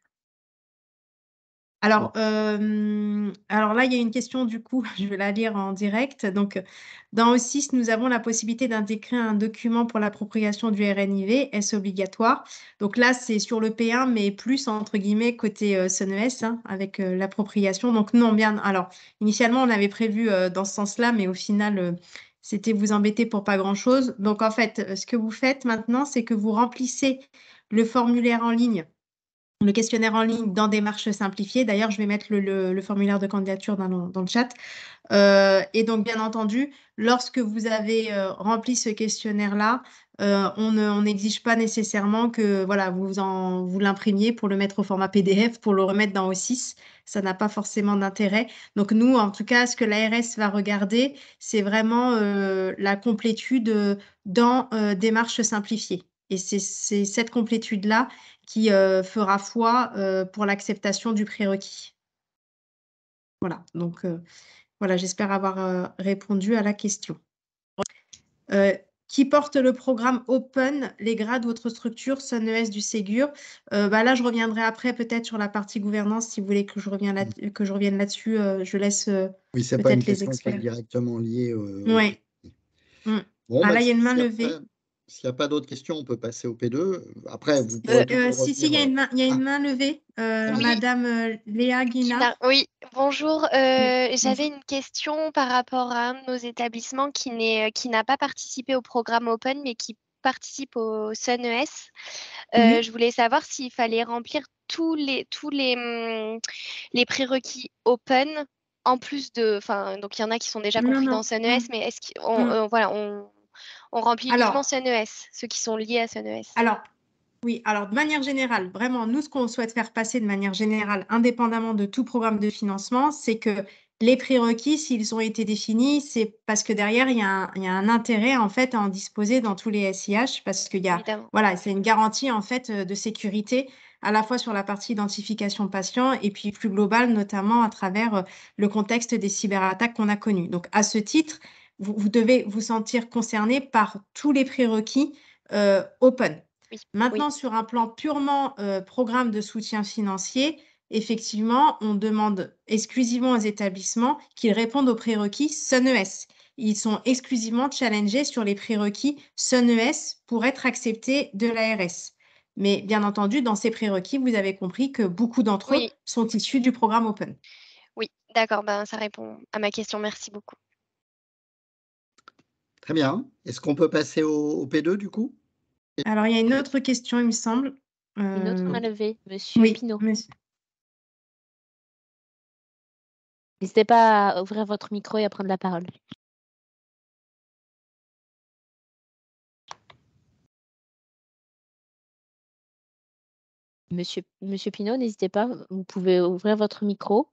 Alors, alors là, il y a une question du coup, (laughs) je vais la lire en direct. Donc, dans O6, nous avons la possibilité d'intégrer un document pour l'appropriation du RNIV. Est-ce obligatoire? Donc là, c'est sur le P1, mais plus entre guillemets côté euh, hein, avec l'appropriation. Donc non, bien. Alors, initialement, on avait prévu dans ce sens-là, mais au final, c'était vous embêter pour pas grand-chose. Donc en fait, ce que vous faites maintenant, c'est que vous remplissez le formulaire en ligne le questionnaire en ligne dans démarche simplifiée. D'ailleurs, je vais mettre le, formulaire de candidature dans le, chat. Euh, et donc, bien entendu, lorsque vous avez euh, rempli ce questionnaire-là, euh, on n'exige pas nécessairement que voilà, vous, vous l'imprimiez pour le mettre au format PDF, pour le remettre dans O6. Ça n'a pas forcément d'intérêt. Donc, nous, en tout cas, ce que l'ARS va regarder, c'est vraiment la complétude dans démarche simplifiée. Et c'est cette complétude-là qui euh, fera foi euh, pour l'acceptation du prérequis. Voilà, donc euh, voilà, j'espère avoir répondu à la question. qui porte le programme Open, les grades, votre structure, SUNES du Ségur. bah là, je reviendrai après peut-être sur la partie gouvernance, si vous voulez que je revienne là, que je revienne là-dessus. je laisse oui, c'est pas une question qui est directement liée. Oui. Mm. ah, bah, là, il y a une main levée. S'il n'y a pas d'autres questions, on peut passer au P2. Après, vous euh, pourrez. Euh, si, si, il y a une main, il y a une ah. main levée. Euh, Madame Léa Guina. Oui, bonjour. J'avais une question par rapport à un de nos établissements qui n'a pas participé au programme Open, mais qui participe au SUNES. Mhm. Je voulais savoir s'il fallait remplir tous les, tous les, hum, les prérequis Open en plus de. Enfin, donc il y en a qui sont déjà compris dans SUNES, mais est-ce qu'on voilà, on on remplit uniquement CNES, ceux qui sont liés à CNES. Alors, oui, alors de manière générale, vraiment, nous, ce qu'on souhaite faire passer de manière générale, indépendamment de tout programme de financement, c'est que les prérequis, s'ils ont été définis, c'est parce que derrière, il y, a un, intérêt en fait à en disposer dans tous les SIH, parce qu'il y a, voilà, c'est une garantie en fait de sécurité à la fois sur la partie identification patient et puis plus globale, notamment à travers euh, le contexte des cyberattaques qu'on a connues. Donc, à ce titre, vous, devez vous sentir concerné par tous les prérequis euh, open. Maintenant, sur un plan purement euh, programme de soutien financier, effectivement, on demande exclusivement aux établissements qu'ils répondent aux prérequis SUNES. Ils sont exclusivement challengés sur les prérequis SUNES pour être acceptés de l'ARS. Mais bien entendu, dans ces prérequis, vous avez compris que beaucoup d'entre eux sont issus du programme Open. Oui, d'accord, ben, ça répond à ma question. Merci beaucoup. Très bien. Est-ce qu'on peut passer au, P2 du coup? Alors, il y a une autre question, il me semble. Une autre main euh, levée, Monsieur oui, Pinot. N'hésitez pas à ouvrir votre micro et à prendre la parole. Monsieur, Monsieur Pinot, n'hésitez pas, vous pouvez ouvrir votre micro.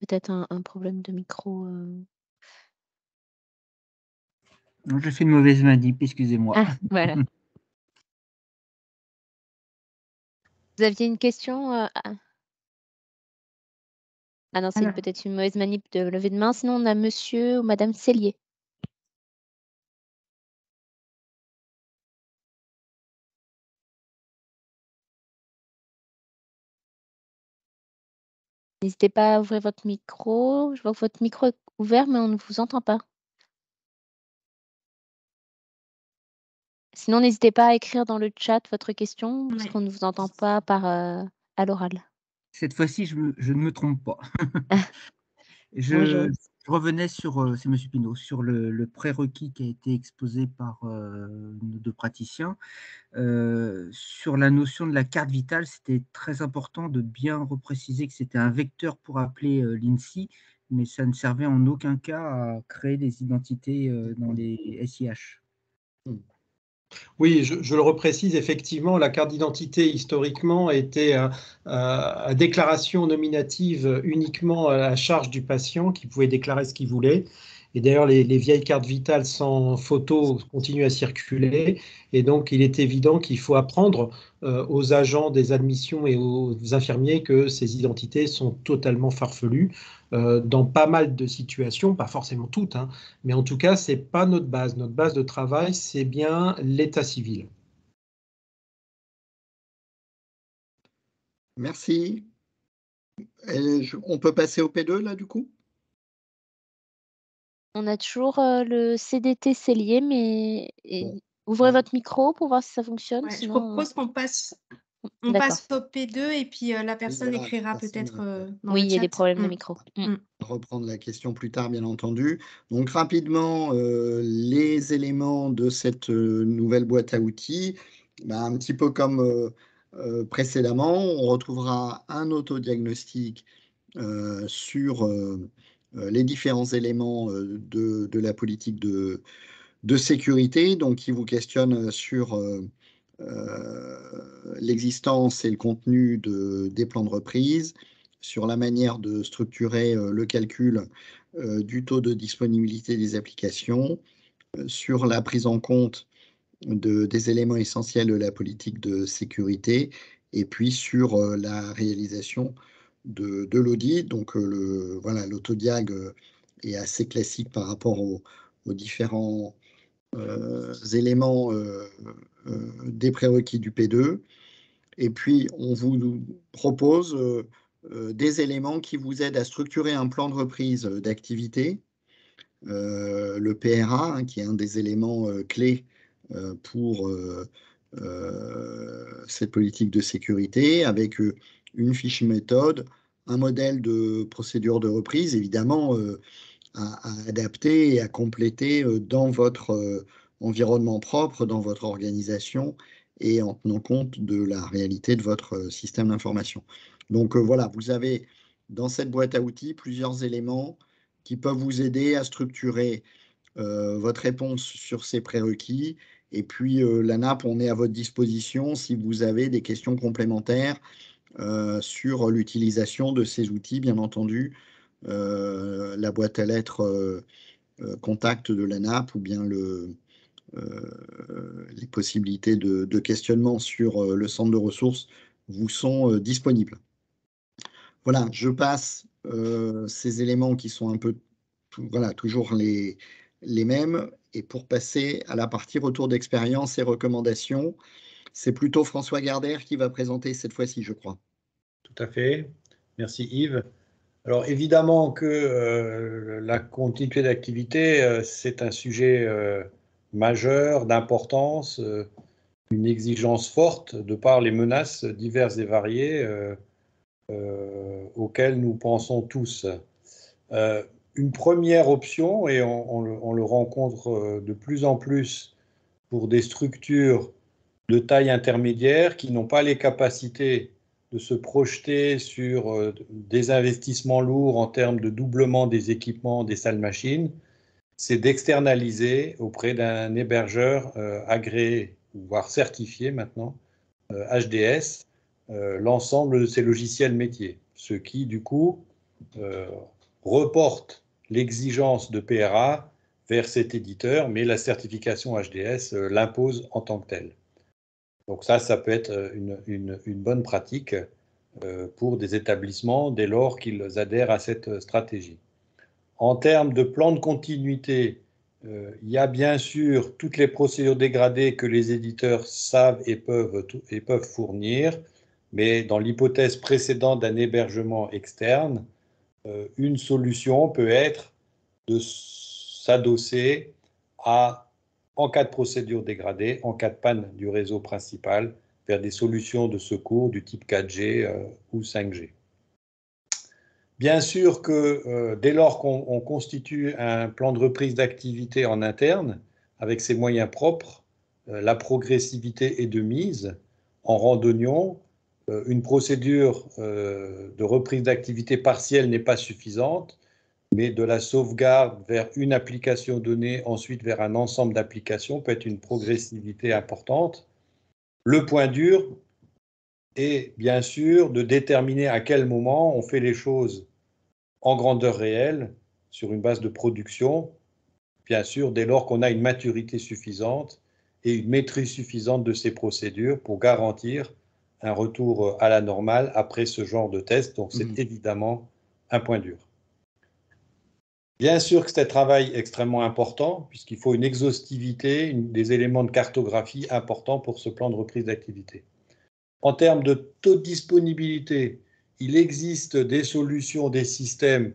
Peut-être un, problème de micro. Euh. Non, j'ai fait une mauvaise manip, excusez-moi. Ah, voilà. (laughs) Vous aviez une question euh, ah. ah non, c'est peut-être une mauvaise manip de lever de main. Sinon, on a monsieur ou madame Cellier. N'hésitez pas à ouvrir votre micro. Je vois que votre micro est ouvert, mais on ne vous entend pas. Sinon, n'hésitez pas à écrire dans le chat votre question, parce qu'on ne vous entend pas par, euh, à l'oral. Cette fois-ci, je, ne me trompe pas. (laughs) (laughs) je, revenais sur, euh, c'est M. Pinault, sur le, prérequis qui a été exposé par euh, nos deux praticiens. Euh, sur la notion de la carte vitale, c'était très important de bien repréciser que c'était un vecteur pour appeler l'INSI, mais ça ne servait en aucun cas à créer des identités dans les SIH. Oui, je, le reprécise, effectivement, la carte d'identité historiquement était à, déclaration nominative uniquement à la charge du patient qui pouvait déclarer ce qu'il voulait. Et d'ailleurs, les, vieilles cartes vitales sans photo continuent à circuler. Et donc, il est évident qu'il faut apprendre euh, aux agents des admissions et aux infirmiers que ces identités sont totalement farfelues euh, dans pas mal de situations, pas forcément toutes, hein, mais en tout cas, ce n'est pas notre base. Notre base de travail, c'est bien l'état civil. Merci. on peut passer au P2 là, du coup? On a toujours le CDT Cellier, mais ouvrez votre micro pour voir si ça fonctionne. Je propose qu'on passe, on passe au P2 et puis la personne écrira peut-être Oui, il y a des problèmes de mmh. micro. Mmh. Reprendre la question plus tard, bien entendu. Donc rapidement, les éléments de cette nouvelle boîte à outils, bah, un petit peu comme précédemment, on retrouvera un autodiagnostic sur euh, les différents éléments euh, de, la politique de, sécurité, donc qui vous questionnent sur euh, l'existence et le contenu des plans de reprise, sur la manière de structurer le calcul du taux de disponibilité des applications, sur la prise en compte des éléments essentiels de la politique de sécurité, et puis sur la réalisation de, l'audit. Donc, euh, le, voilà, l'autodiag euh, est assez classique par rapport aux, différents euh, éléments des prérequis du P2. Et puis, on vous propose des éléments qui vous aident à structurer un plan de reprise d'activité. le PRA, hein, qui est un des éléments clés pour cette politique de sécurité, avec une fiche méthode, un modèle de procédure de reprise, évidemment, euh, à, adapter et à compléter euh, dans votre euh, environnement propre, dans votre organisation et en tenant compte de la réalité de votre système d'information. Donc voilà, vous avez dans cette boîte à outils plusieurs éléments qui peuvent vous aider à structurer votre réponse sur ces prérequis. Et puis la NAP, on est à votre disposition si vous avez des questions complémentaires sur l'utilisation de ces outils, bien entendu, euh, la boîte à lettres euh, contact de l'ANAP ou bien le, les possibilités de, questionnement sur le centre de ressources vous sont disponibles. Voilà, je passe ces éléments qui sont un peu, voilà, toujours les, les mêmes. Et pour passer à la partie retour d'expérience et recommandations, c'est plutôt François Gardère qui va présenter cette fois-ci, je crois. Tout à fait. Merci Yves. Alors évidemment que euh, la continuité d'activité, euh, c'est un sujet euh, majeur, d'importance, une exigence forte de par les menaces diverses et variées auxquelles nous pensons tous. une première option, et on, on, le, rencontre de plus en plus pour des structures de taille intermédiaire qui n'ont pas les capacités de se projeter sur euh, des investissements lourds en termes de doublement des équipements des salles machines, c'est d'externaliser auprès d'un hébergeur euh, agréé, voire certifié maintenant, HDS, euh, l'ensemble de ces logiciels métiers, ce qui du coup reporte l'exigence de PRA vers cet éditeur, mais la certification HDS l'impose en tant que telle. Donc ça, ça peut être euh, une, bonne pratique euh, pour des établissements dès lors qu'ils adhèrent à cette stratégie. En termes de plan de continuité, euh, il y a bien sûr toutes les procédures dégradées que les éditeurs savent et peuvent, et peuvent fournir, mais dans l'hypothèse précédente d'un hébergement externe, une solution peut être de s'adosser à en cas de procédure dégradée, en cas de panne du réseau principal, vers des solutions de secours du type 4G euh, ou 5G. Bien sûr que euh, dès lors qu'on constitue un plan de reprise d'activité en interne, avec ses moyens propres, euh, la progressivité est de mise. En randonnion, une procédure de reprise d'activité partielle n'est pas suffisante mais de la sauvegarde vers une application donnée, ensuite vers un ensemble d'applications, peut être une progressivité importante. Le point dur est bien sûr de déterminer à quel moment on fait les choses en grandeur réelle, sur une base de production, bien sûr dès lors qu'on a une maturité suffisante et une maîtrise suffisante de ces procédures pour garantir un retour à la normale après ce genre de test. Donc c'est mmh. évidemment un point dur. Bien sûr que c'est un travail extrêmement important, puisqu'il faut une exhaustivité, des éléments de cartographie importants pour ce plan de reprise d'activité. En termes de taux de disponibilité, il existe des solutions, des systèmes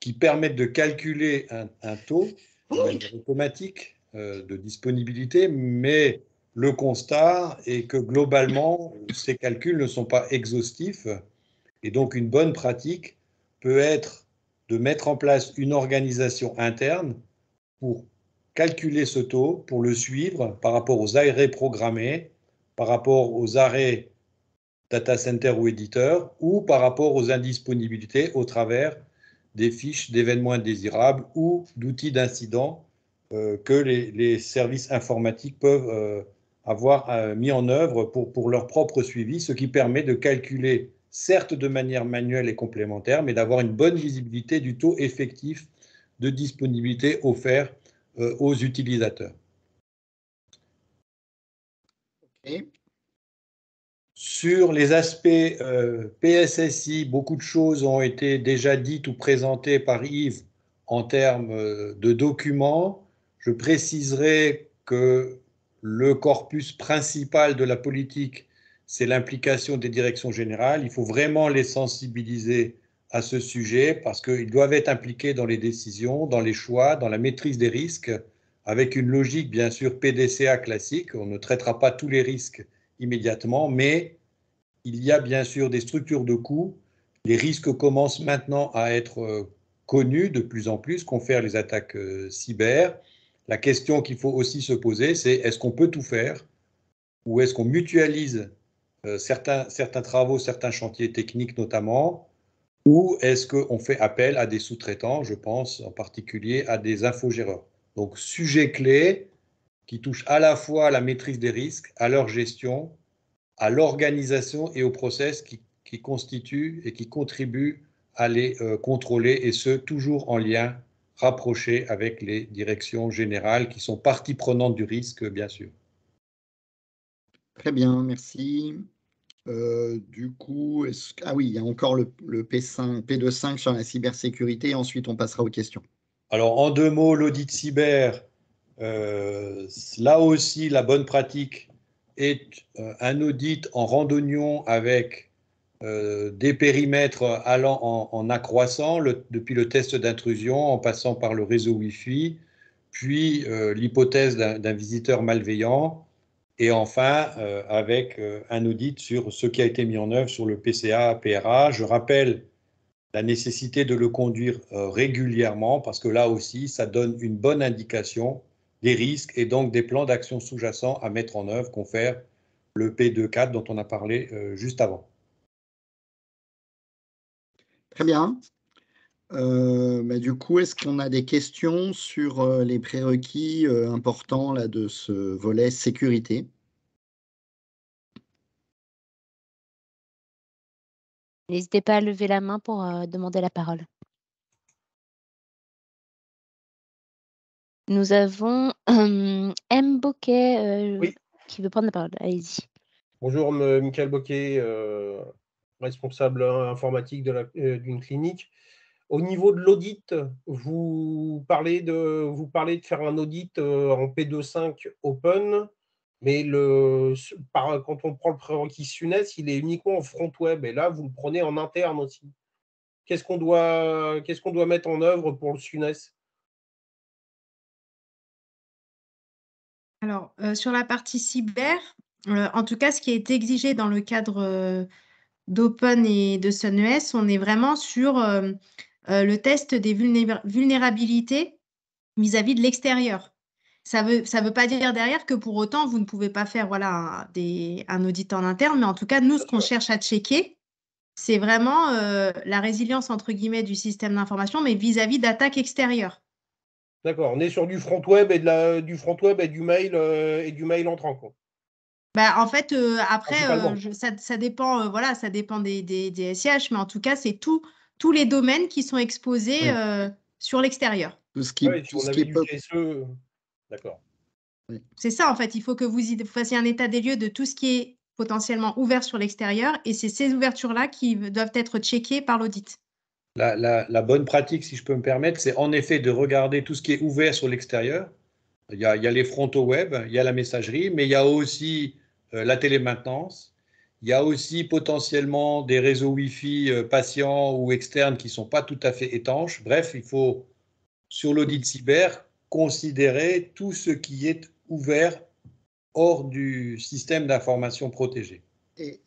qui permettent de calculer un, taux automatique euh, de disponibilité, mais le constat est que globalement, ces calculs ne sont pas exhaustifs, et donc une bonne pratique peut être de mettre en place une organisation interne pour calculer ce taux, pour le suivre par rapport aux arrêts programmés, par rapport aux arrêts data center ou éditeur, ou par rapport aux indisponibilités au travers des fiches d'événements indésirables ou d'outils d'incidents euh, que les, services informatiques peuvent euh, avoir euh, mis en œuvre pour, pour leur propre suivi, ce qui permet de calculer certes de manière manuelle et complémentaire, mais d'avoir une bonne visibilité du taux effectif de disponibilité offert euh, aux utilisateurs. Sur les aspects euh, PSSI, beaucoup de choses ont été déjà dites ou présentées par Yves en termes euh, de documents. Je préciserai que le corpus principal de la politique c'est l'implication des directions générales. Il faut vraiment les sensibiliser à ce sujet parce qu'ils doivent être impliqués dans les décisions, dans les choix, dans la maîtrise des risques, avec une logique bien sûr PDCA classique. On ne traitera pas tous les risques immédiatement, mais il y a bien sûr des structures de coûts. Les risques commencent maintenant à être euh, connus de plus en plus, confèrent les attaques euh, cyber. La question qu'il faut aussi se poser, c'est est-ce qu'on peut tout faire ou est-ce qu'on mutualise certains, certains travaux, certains chantiers techniques notamment, ou est-ce qu'on fait appel à des sous-traitants Je pense en particulier à des infogéreurs. Donc, sujet clé qui touche à la fois à la maîtrise des risques, à leur gestion, à l'organisation et au process qui, qui constituent et qui contribuent à les euh, contrôler, et ce, toujours en lien rapproché avec les directions générales qui sont partie prenante du risque, bien sûr. Très bien, merci. Euh, du coup, ah oui, il y a encore le, P5, P25 sur la cybersécurité. ensuite, on passera aux questions. Alors, en deux mots, l'audit cyber, euh, là aussi, la bonne pratique est un audit en randonnion avec des périmètres allant en, accroissant depuis le test d'intrusion en passant par le réseau Wi-Fi, puis l'hypothèse d'un visiteur malveillant, et enfin avec un audit sur ce qui a été mis en œuvre sur le PCA, PRA. Je rappelle la nécessité de le conduire régulièrement parce que là aussi, ça donne une bonne indication des risques et donc des plans d'action sous-jacents à mettre en œuvre, confère le P24 dont on a parlé juste avant. Très bien. Euh, bah, du coup, est-ce qu'on a des questions sur euh, les prérequis euh, importants là, de ce volet sécurité? N'hésitez pas à lever la main pour demander la parole. Nous avons M. Boquet qui veut prendre la parole. Allez-y. Bonjour, Michael Boquet, responsable informatique d'une clinique. Au niveau de l'audit, vous parlez de, faire un audit en P25 Open, mais quand on prend le prérequis SUNES, il est uniquement en front web, et là, vous le prenez en interne aussi. Qu'est-ce qu'on doit, mettre en œuvre pour le SUNES Alors, sur la partie cyber, en tout cas, ce qui est exigé dans le cadre d'Open et de SunES, on est vraiment sur euh, le test des vulnérabilités vis-à-vis de l'extérieur. Ça ne veut, ça veut pas dire derrière que pour autant, vous ne pouvez pas faire voilà, des, un audit en interne, mais en tout cas, nous, ce qu'on cherche à checker, c'est vraiment euh, la résilience, entre guillemets, du système d'information, mais vis-à-vis d'attaques extérieures. D'accord, on est sur du front web et, de la, du, front web et du mail euh, et du mail entrant. Quoi. Bah, en fait, après, ça, dépend, voilà, ça dépend des, des, des, SIH, mais en tout cas, c'est tout, tous les domaines qui sont exposés euh, sur l'extérieur. Tout ce qui, D'accord. C'est ça, en fait. Il faut que vous, fassiez un état des lieux de tout ce qui est potentiellement ouvert sur l'extérieur et c'est ces ouvertures-là qui doivent être checkées par l'audit. La, bonne pratique, si je peux me permettre, c'est en effet de regarder tout ce qui est ouvert sur l'extérieur. Il, y a, les frontaux web, il y a la messagerie, mais il y a aussi euh, la télémaintenance, il y a aussi potentiellement des réseaux Wi-Fi euh, patients ou externes qui ne sont pas tout à fait étanches. Bref, il faut, sur l'audit cyber, considérer tout ce qui est ouvert hors du système d'information protégé. Et,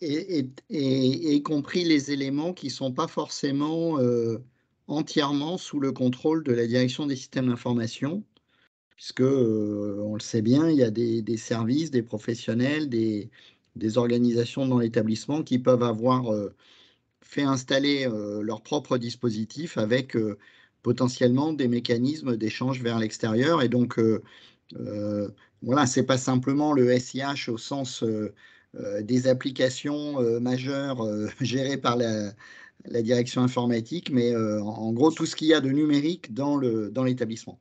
y compris les éléments qui ne sont pas forcément euh, entièrement sous le contrôle de la direction des systèmes d'information, puisque, euh, on le sait bien, il y a des services, des professionnels, des, des organisations dans l'établissement qui peuvent avoir euh, fait installer euh, leur propre dispositif avec euh, potentiellement des mécanismes d'échange vers l'extérieur. Et donc, voilà, ce n'est pas simplement le SIH au sens des applications majeures (laughs) gérées par la, direction informatique, mais en gros, tout ce qu'il y a de numérique dans l'établissement.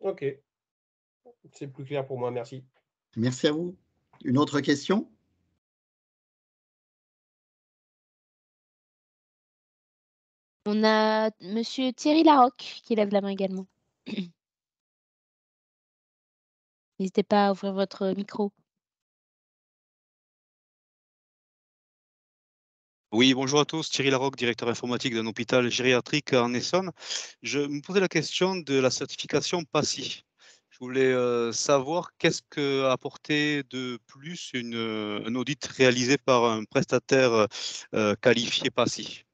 Dans ok, c'est plus clair pour moi, merci. Merci à vous. Une autre question? On a Monsieur Thierry Larocque qui lève la main également. (clears throat) N'hésitez pas à ouvrir votre micro. Oui, bonjour à tous. Thierry Larocque, directeur informatique d'un hôpital gériatrique en Essonne. Je me posais la question de la certification PASSI. Voulais euh, savoir qu'est-ce que apporté de plus une, euh, un audit réalisé par un prestataire euh, qualifié PASSI.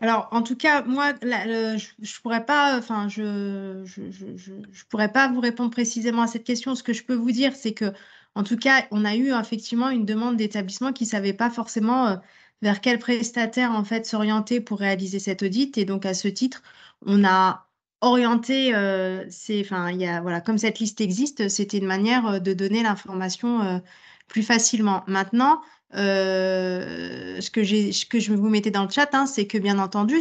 Alors, en tout cas, moi, je ne pourrais pas, enfin, je, je, pourrais pas vous répondre précisément à cette question. Ce que je peux vous dire, c'est que, en tout cas, on a eu effectivement une demande d'établissement qui ne savait pas forcément vers quel prestataire en fait s'orienter pour réaliser cet audit. Et donc, à ce titre, on a orienté, euh, enfin, y a, voilà, comme cette liste existe, c'était une manière euh, de donner l'information euh, plus facilement. Maintenant, ce, que ce que je vous mettais dans le chat, hein, c'est que bien entendu,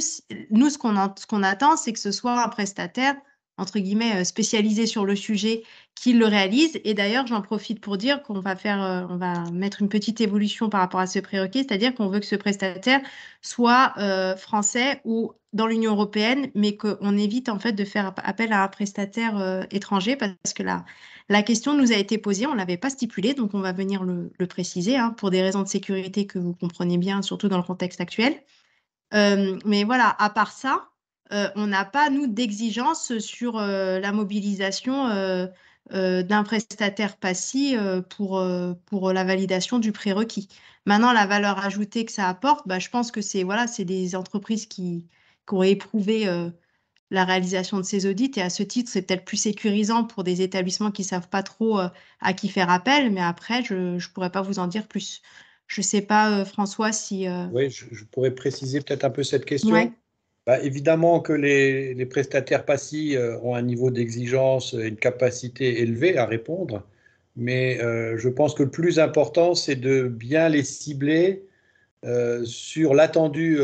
nous, ce qu'on attend, c'est que ce soit un prestataire entre guillemets, spécialisés sur le sujet qui le réalisent. Et d'ailleurs, j'en profite pour dire qu'on va faire, on va mettre une petite évolution par rapport à ce prérequis, c'est-à-dire qu'on veut que ce prestataire soit français ou dans l'Union européenne, mais qu'on évite en fait de faire appel à un prestataire étranger parce que la, la question nous a été posée, on ne l'avait pas stipulé, donc on va venir le, préciser hein, pour des raisons de sécurité que vous comprenez bien, surtout dans le contexte actuel. mais voilà, à part ça, euh, on n'a pas, nous, d'exigence sur euh, la mobilisation euh, d'un prestataire passif pour, pour la validation du prérequis. Maintenant, la valeur ajoutée que ça apporte, bah, je pense que c'est voilà, des entreprises qui, ont éprouvé la réalisation de ces audits. Et à ce titre, c'est peut-être plus sécurisant pour des établissements qui ne savent pas trop à qui faire appel. Mais après, je ne pourrais pas vous en dire plus. Je ne sais pas, François, si... Oui, je, pourrais préciser peut-être un peu cette question. Bah, évidemment que les, prestataires passifs euh, ont un niveau d'exigence et une capacité élevée à répondre, mais euh, je pense que le plus important, c'est de bien les cibler euh, sur l'attendu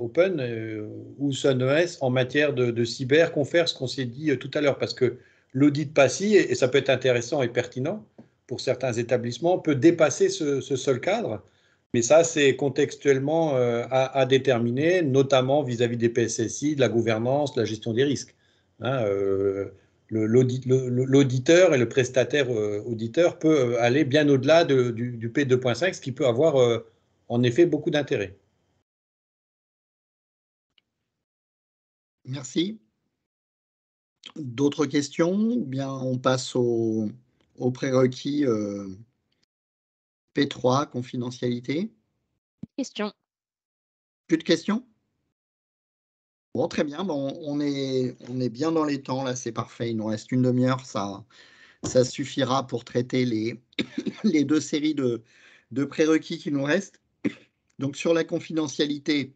Open ou SunOS en matière de, cyber, confère ce qu'on s'est dit tout à l'heure, parce que l'audit passif, et, ça peut être intéressant et pertinent pour certains établissements, peut dépasser ce seul cadre mais ça, c'est contextuellement euh, à, déterminer, notamment vis-à-vis des PSSI, de la gouvernance, de la gestion des risques. Hein, euh, l'auditeur et le prestataire euh, auditeur peut aller bien au-delà du, P2.5, ce qui peut avoir en effet beaucoup d'intérêt. Merci. D'autres questions? Bien on passe au, au prérequis P3, confidentialité. Question. Plus de questions? Bon, très bien. Bon, on, est, on est bien dans les temps, là, c'est parfait. Il nous reste une demi-heure, ça, ça suffira pour traiter les, (coughs) les deux séries de, de prérequis qui nous restent. Donc, sur la confidentialité,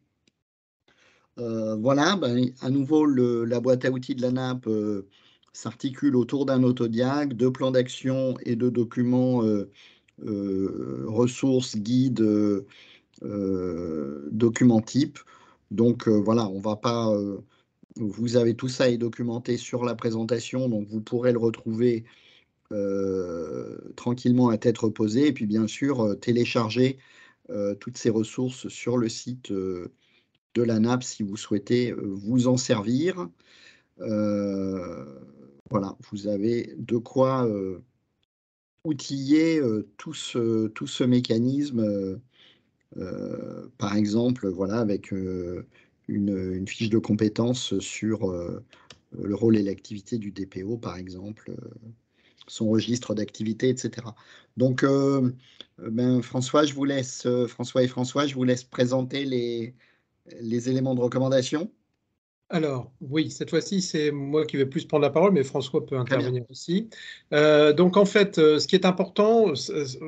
euh, voilà, ben, à nouveau, le, la boîte à outils de la NAP euh, s'articule autour d'un autodiag, de plans d'action et de documents euh, ressources, guides, euh, documents type. Donc euh, voilà, on va pas. vous avez tout ça est documenté sur la présentation, donc vous pourrez le retrouver tranquillement à tête reposée. Et puis bien sûr, télécharger toutes ces ressources sur le site de la NAP si vous souhaitez vous en servir. voilà, vous avez de quoi outiller tout ce, tout, ce, mécanisme, par exemple, voilà, avec une, fiche de compétences sur le rôle et l'activité du DPO, par exemple, son registre d'activité, etc. Donc, ben, François, je vous laisse, François et François, je vous laisse présenter les, les éléments de recommandation. Alors, oui, cette fois-ci, c'est moi qui vais plus prendre la parole, mais François peut intervenir aussi. Euh, donc, en fait, euh, ce qui est important,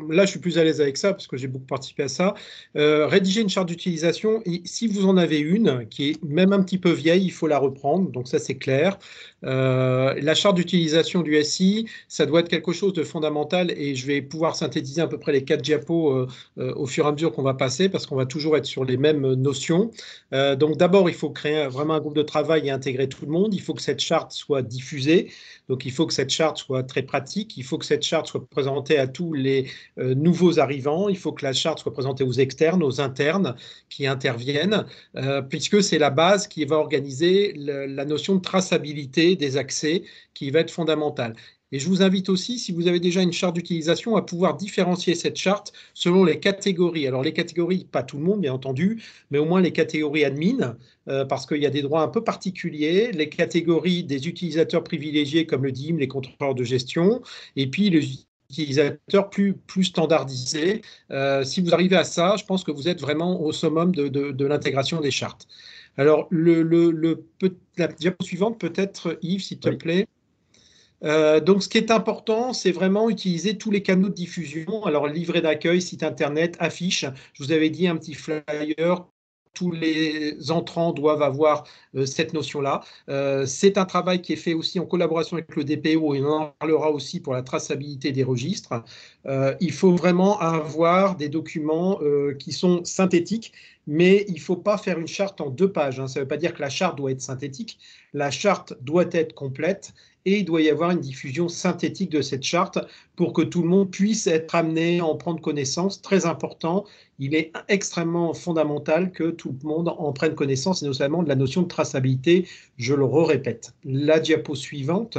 là, je suis plus à l'aise avec ça parce que j'ai beaucoup participé à ça. Euh, rédiger une charte d'utilisation, si vous en avez une qui est même un petit peu vieille, il faut la reprendre. Donc, ça, c'est clair. la charte d'utilisation du SI, ça doit être quelque chose de fondamental et je vais pouvoir synthétiser à peu près les quatre diapos au fur et à mesure qu'on va passer parce qu'on va toujours être sur les mêmes notions. donc, d'abord, il faut créer vraiment un groupe de travail et intégrer tout le monde. Il faut que cette charte soit diffusée. Donc, il faut que cette charte soit très pratique. Il faut que cette charte soit présentée à tous les euh, nouveaux arrivants. Il faut que la charte soit présentée aux externes, aux internes qui interviennent, euh, puisque c'est la base qui va organiser la notion de traçabilité des accès qui va être fondamentale. Et je vous invite aussi, si vous avez déjà une charte d'utilisation, à pouvoir différencier cette charte selon les catégories. Alors les catégories, pas tout le monde bien entendu, mais au moins les catégories admin, euh, parce qu'il y a des droits un peu particuliers, les catégories des utilisateurs privilégiés comme le DIM, les contrôleurs de gestion, et puis les utilisateurs plus, plus standardisés. Euh, si vous arrivez à ça, je pense que vous êtes vraiment au summum de, de, l'intégration des chartes. Alors, le, le, la diapo suivante, peut-être, Yves, s'il te plaît. Euh, donc, ce qui est important, c'est vraiment utiliser tous les canaux de diffusion. Alors, livret d'accueil, site internet, affiche. Je vous avais dit un petit flyer tous les entrants doivent avoir euh, cette notion-là. Euh, c'est un travail qui est fait aussi en collaboration avec le DPO et on en parlera aussi pour la traçabilité des registres. Il faut vraiment avoir des documents qui sont synthétiques, mais il ne faut pas faire une charte en deux pages. Hein. Ça ne veut pas dire que la charte doit être synthétique. La charte doit être complète et il doit y avoir une diffusion synthétique de cette charte pour que tout le monde puisse être amené à en prendre connaissance. Très important, il est extrêmement fondamental que tout le monde en prenne connaissance, et notamment de la notion de traçabilité. Je le répète. La diapo suivante.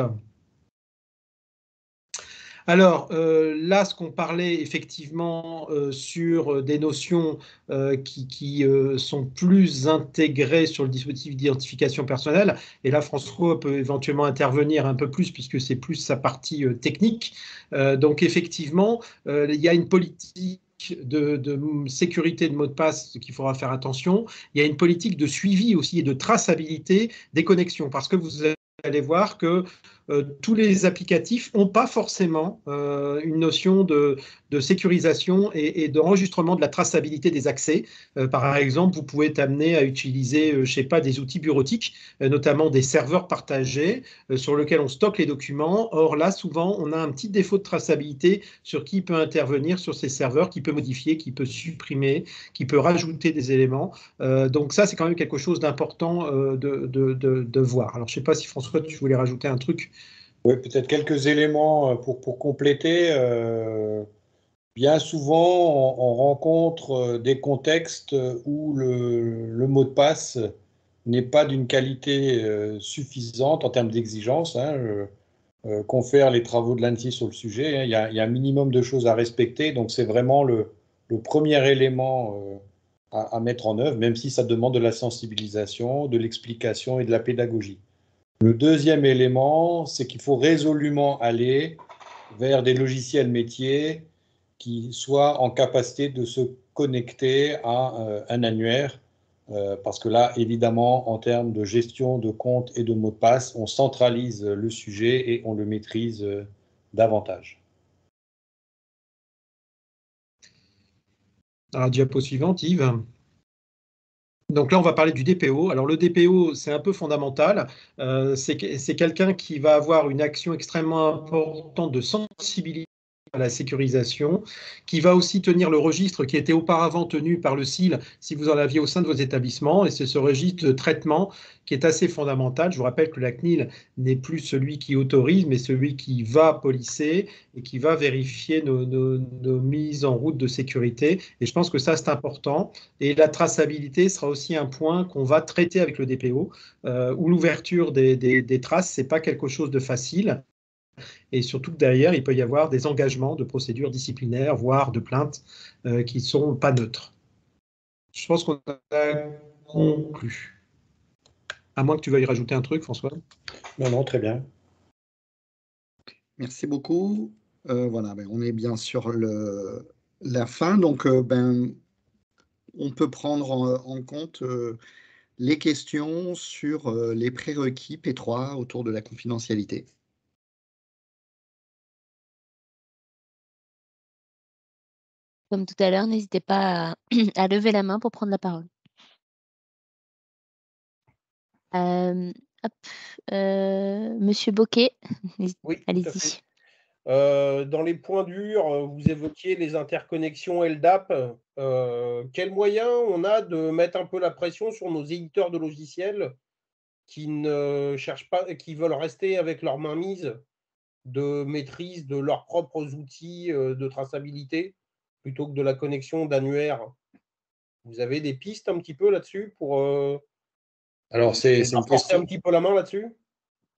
Alors euh, là, ce qu'on parlait effectivement euh, sur des notions euh, qui, sont plus intégrées sur le dispositif d'identification personnelle, et là François peut éventuellement intervenir un peu plus puisque c'est plus sa partie technique. donc effectivement, il y a une politique de, de, sécurité de mot de passe qu'il faudra faire attention. Il y a une politique de suivi aussi et de traçabilité des connexions parce que vous allez voir que euh, tous les applicatifs n'ont pas forcément euh, une notion de, sécurisation et, d'enregistrement de la traçabilité des accès. Euh, par exemple, vous pouvez amené à utiliser, je sais pas, des outils bureautiques, notamment des serveurs partagés sur lesquels on stocke les documents. Or là, souvent, on a un petit défaut de traçabilité sur qui peut intervenir sur ces serveurs, qui peut modifier, qui peut supprimer, qui peut rajouter des éléments. donc ça, c'est quand même quelque chose d'important de, voir. Alors, je ne sais pas si François, tu voulais rajouter un truc. Oui, peut-être quelques éléments euh, pour, pour compléter. Euh, bien souvent, on, rencontre euh, des contextes où le, mot de passe n'est pas d'une qualité suffisante en termes d'exigence. Hein, confère les travaux de l'ANSI sur le sujet. Hein. il, y a, un minimum de choses à respecter, donc c'est vraiment le, premier élément à, mettre en œuvre, même si ça demande de la sensibilisation, de l'explication et de la pédagogie. Le deuxième élément, c'est qu'il faut résolument aller vers des logiciels métiers qui soient en capacité de se connecter à euh, un annuaire, euh, parce que là, évidemment, en termes de gestion de comptes et de mots de passe, on centralise le sujet et on le maîtrise euh, davantage. Alors, diapo suivante, Yves. Donc là, on va parler du DPO. Alors le DPO, c'est un peu fondamental. Euh, c'est quelqu'un qui va avoir une action extrêmement importante de sensibilité à la sécurisation, qui va aussi tenir le registre qui était auparavant tenu par le CIL si vous en aviez au sein de vos établissements. Et c'est ce registre de traitement qui est assez fondamental. Je vous rappelle que la CNIL n'est plus celui qui autorise, mais celui qui va policer et qui va vérifier nos, mises en route de sécurité. Et je pense que ça, c'est important. Et la traçabilité sera aussi un point qu'on va traiter avec le DPO, euh, où l'ouverture des, des, des traces, ce n'est pas quelque chose de facile et surtout que derrière, il peut y avoir des engagements de procédures disciplinaires, voire de plaintes euh, qui ne sont pas neutres. Je pense qu'on a conclu. À moins que tu veuilles rajouter un truc, François? Non, non, très bien. Merci beaucoup. Euh, voilà, ben, on est bien sur le, la fin. Donc, euh, ben, on peut prendre en, compte les questions sur les prérequis P3 autour de la confidentialité. Comme tout à l'heure, n'hésitez pas (clears throat) à, lever la main pour prendre la parole. Euh, euh, Monsieur Boquet, (laughs) oui, allez-y. Euh, dans les points durs, vous évoquiez les interconnexions LDAP. quels moyens on a de mettre un peu la pression sur nos éditeurs de logiciels qui ne cherchent pas, qui veulent rester avec leur mainmise de maîtrise de leurs propres outils de traçabilité? Plutôt que de la connexion d'annuaire. Vous avez des pistes un petit peu là-dessus pour euh, Alors c'est une question un petit peu la main là-dessus?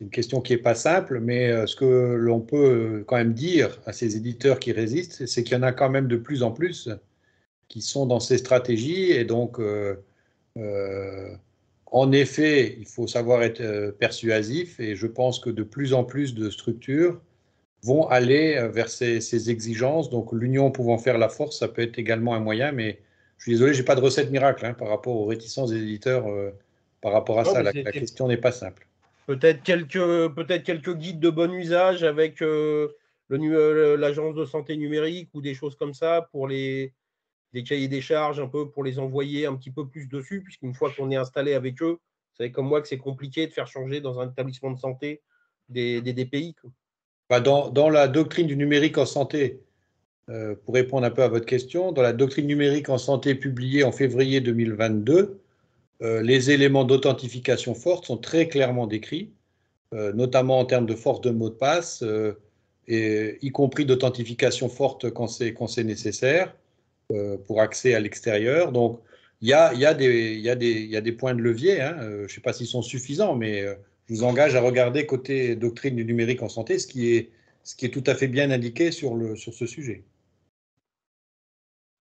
Une question qui n'est pas simple, mais euh, ce que l'on peut euh, quand même dire à ces éditeurs qui résistent, c'est qu'il y en a quand même de plus en plus qui sont dans ces stratégies. Et donc, en effet, il faut savoir être persuasif. Et je pense que de plus en plus de structures vont aller euh, vers ces, exigences. Donc l'union pouvant faire la force, ça peut être également un moyen, mais je suis désolé, je n'ai pas de recette miracle hein, par rapport aux réticences des éditeurs euh, par rapport à ça. La, question n'est pas simple. Peut-être quelques, peut quelques guides de bon usage avec euh, l'agence de santé numérique ou des choses comme ça pour les, des cahiers des charges un peu pour les envoyer un petit peu plus dessus, puisqu'une fois qu'on est installé avec eux, vous savez comme moi que c'est compliqué de faire changer dans un établissement de santé des, des DPI. Dans, la doctrine du numérique en santé, euh, pour répondre un peu à votre question, dans la doctrine numérique en santé publiée en février 2022, euh, les éléments d'authentification forte sont très clairement décrits, euh, notamment en termes de force de mot de passe, et, y compris d'authentification forte quand c'est nécessaire pour accès à l'extérieur. Donc, il y a, des points de levier. Hein. je ne sais pas s'ils sont suffisants, mais je vous engage à regarder côté doctrine du numérique en santé, ce qui est, ce qui est tout à fait bien indiqué sur, le, sur ce sujet.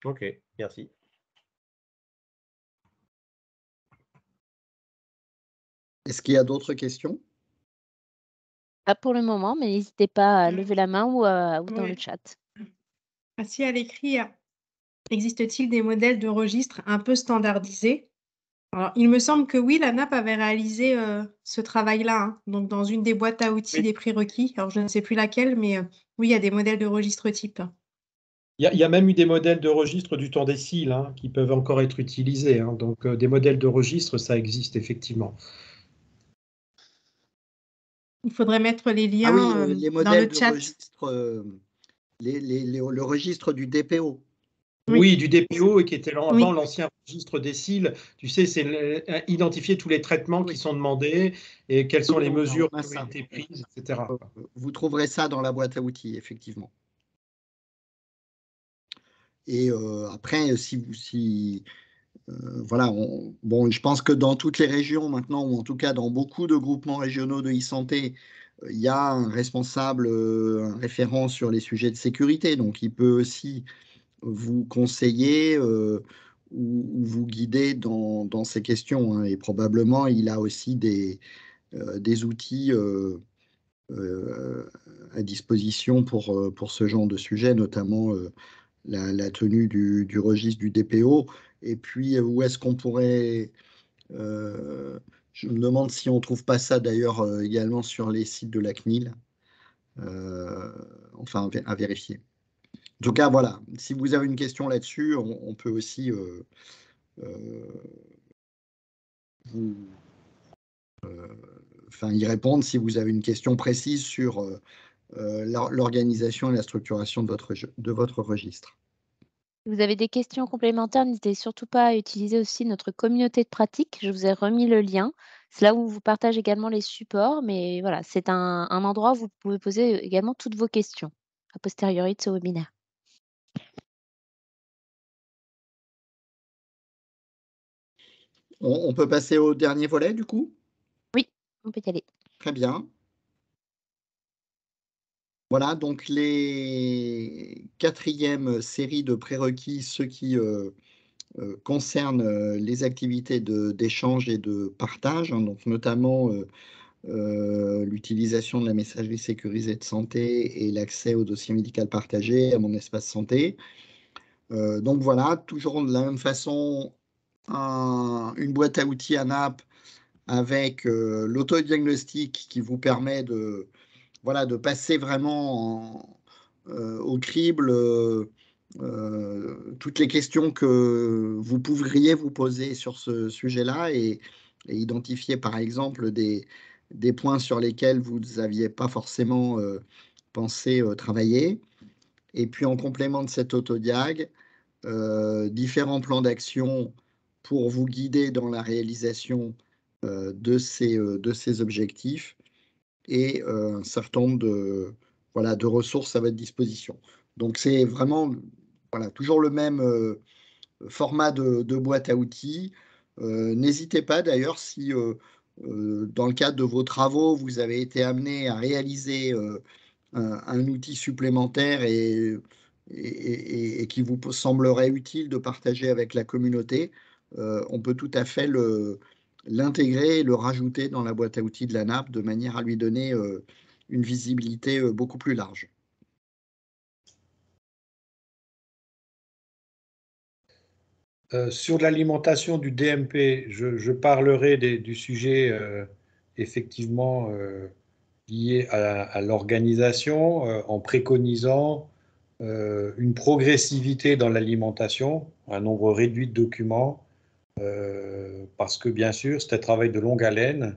Ok, merci. Est-ce qu'il y a d'autres questions? Pas pour le moment, mais n'hésitez pas à lever la main ou, dans le chat. Ah, si à l'écrit, existe-t-il des modèles de registre un peu standardisés? Alors, il me semble que oui, la NAP avait réalisé euh, ce travail-là, hein, donc dans une des boîtes à outils des prérequis. Alors, je ne sais plus laquelle, mais euh, oui, il y a des modèles de registre type. Il y, a, même eu des modèles de registre du temps des cils hein, qui peuvent encore être utilisés. Hein. donc, euh, des modèles de registre, ça existe effectivement. Il faudrait mettre les liens ah euh, les modèles dans le chat. registre, euh, le registre du DPO. Oui, du DPO et qui était avant l'ancien registre des cils. Tu sais, c'est identifier tous les traitements qui sont demandés et quelles sont les mesures qui ont été prises, etc. Vous trouverez ça dans la boîte à outils, effectivement. Et après, si vous, si, voilà, bon, je pense que dans toutes les régions maintenant, ou en tout cas dans beaucoup de groupements régionaux de e-santé, il y a un responsable, un référent sur les sujets de sécurité, donc il peut aussi vous conseiller ou, vous guider dans, ces questions. Hein, et probablement, il a aussi des, des outils à disposition pour, pour ce genre de sujet, notamment la, tenue du, registre du DPO. Et puis, où est-ce qu'on pourrait... Euh, je me demande si on ne trouve pas ça d'ailleurs euh, également sur les sites de la CNIL. Euh, enfin, à vérifier. En tout cas, voilà, si vous avez une question là-dessus, on, peut aussi enfin, y répondre si vous avez une question précise sur euh, l'organisation et la structuration de votre, de votre registre. Vous avez des questions complémentaires, n'hésitez surtout pas à utiliser aussi notre communauté de pratique. Je vous ai remis le lien. C'est là où on vous partage également les supports, mais voilà, c'est un, endroit où vous pouvez poser également toutes vos questions a posteriori de ce webinaire. On, on peut passer au dernier volet du coup? Oui, on peut y aller. Très bien. Voilà, donc les quatrièmes séries de prérequis, ceux qui euh, euh, concernent euh, les activités d'échange et de partage, hein, donc notamment l'utilisation de la messagerie sécurisée de santé et l'accès au dossier médical partagé à mon espace santé. donc voilà, toujours de la même façon, une boîte à outils ANAP avec l'autodiagnostic qui vous permet de voilà, de passer vraiment euh, au crible euh, euh, toutes les questions que vous pourriez vous poser sur ce sujet-là et, identifier par exemple des, des, points sur lesquels vous n'aviez pas forcément pensé travailler. Et puis en complément de cet autodiag, différents plans d'action pour vous guider dans la réalisation de, ces, de ces objectifs et un certain nombre de, voilà, de ressources à votre disposition. Donc c'est vraiment voilà, toujours le même format de, boîte à outils. N'hésitez pas d'ailleurs si dans le cadre de vos travaux, vous avez été amené à réaliser un, outil supplémentaire et, et, et, qui vous semblerait utile de partager avec la communauté, on peut tout à fait l'intégrer et le rajouter dans la boîte à outils de la nappe de manière à lui donner euh, une visibilité euh, beaucoup plus large. Euh, sur l'alimentation du DMP, je, parlerai du sujet effectivement lié à, l'organisation en préconisant une progressivité dans l'alimentation, un nombre réduit de documents, parce que bien sûr, c'est un travail de longue haleine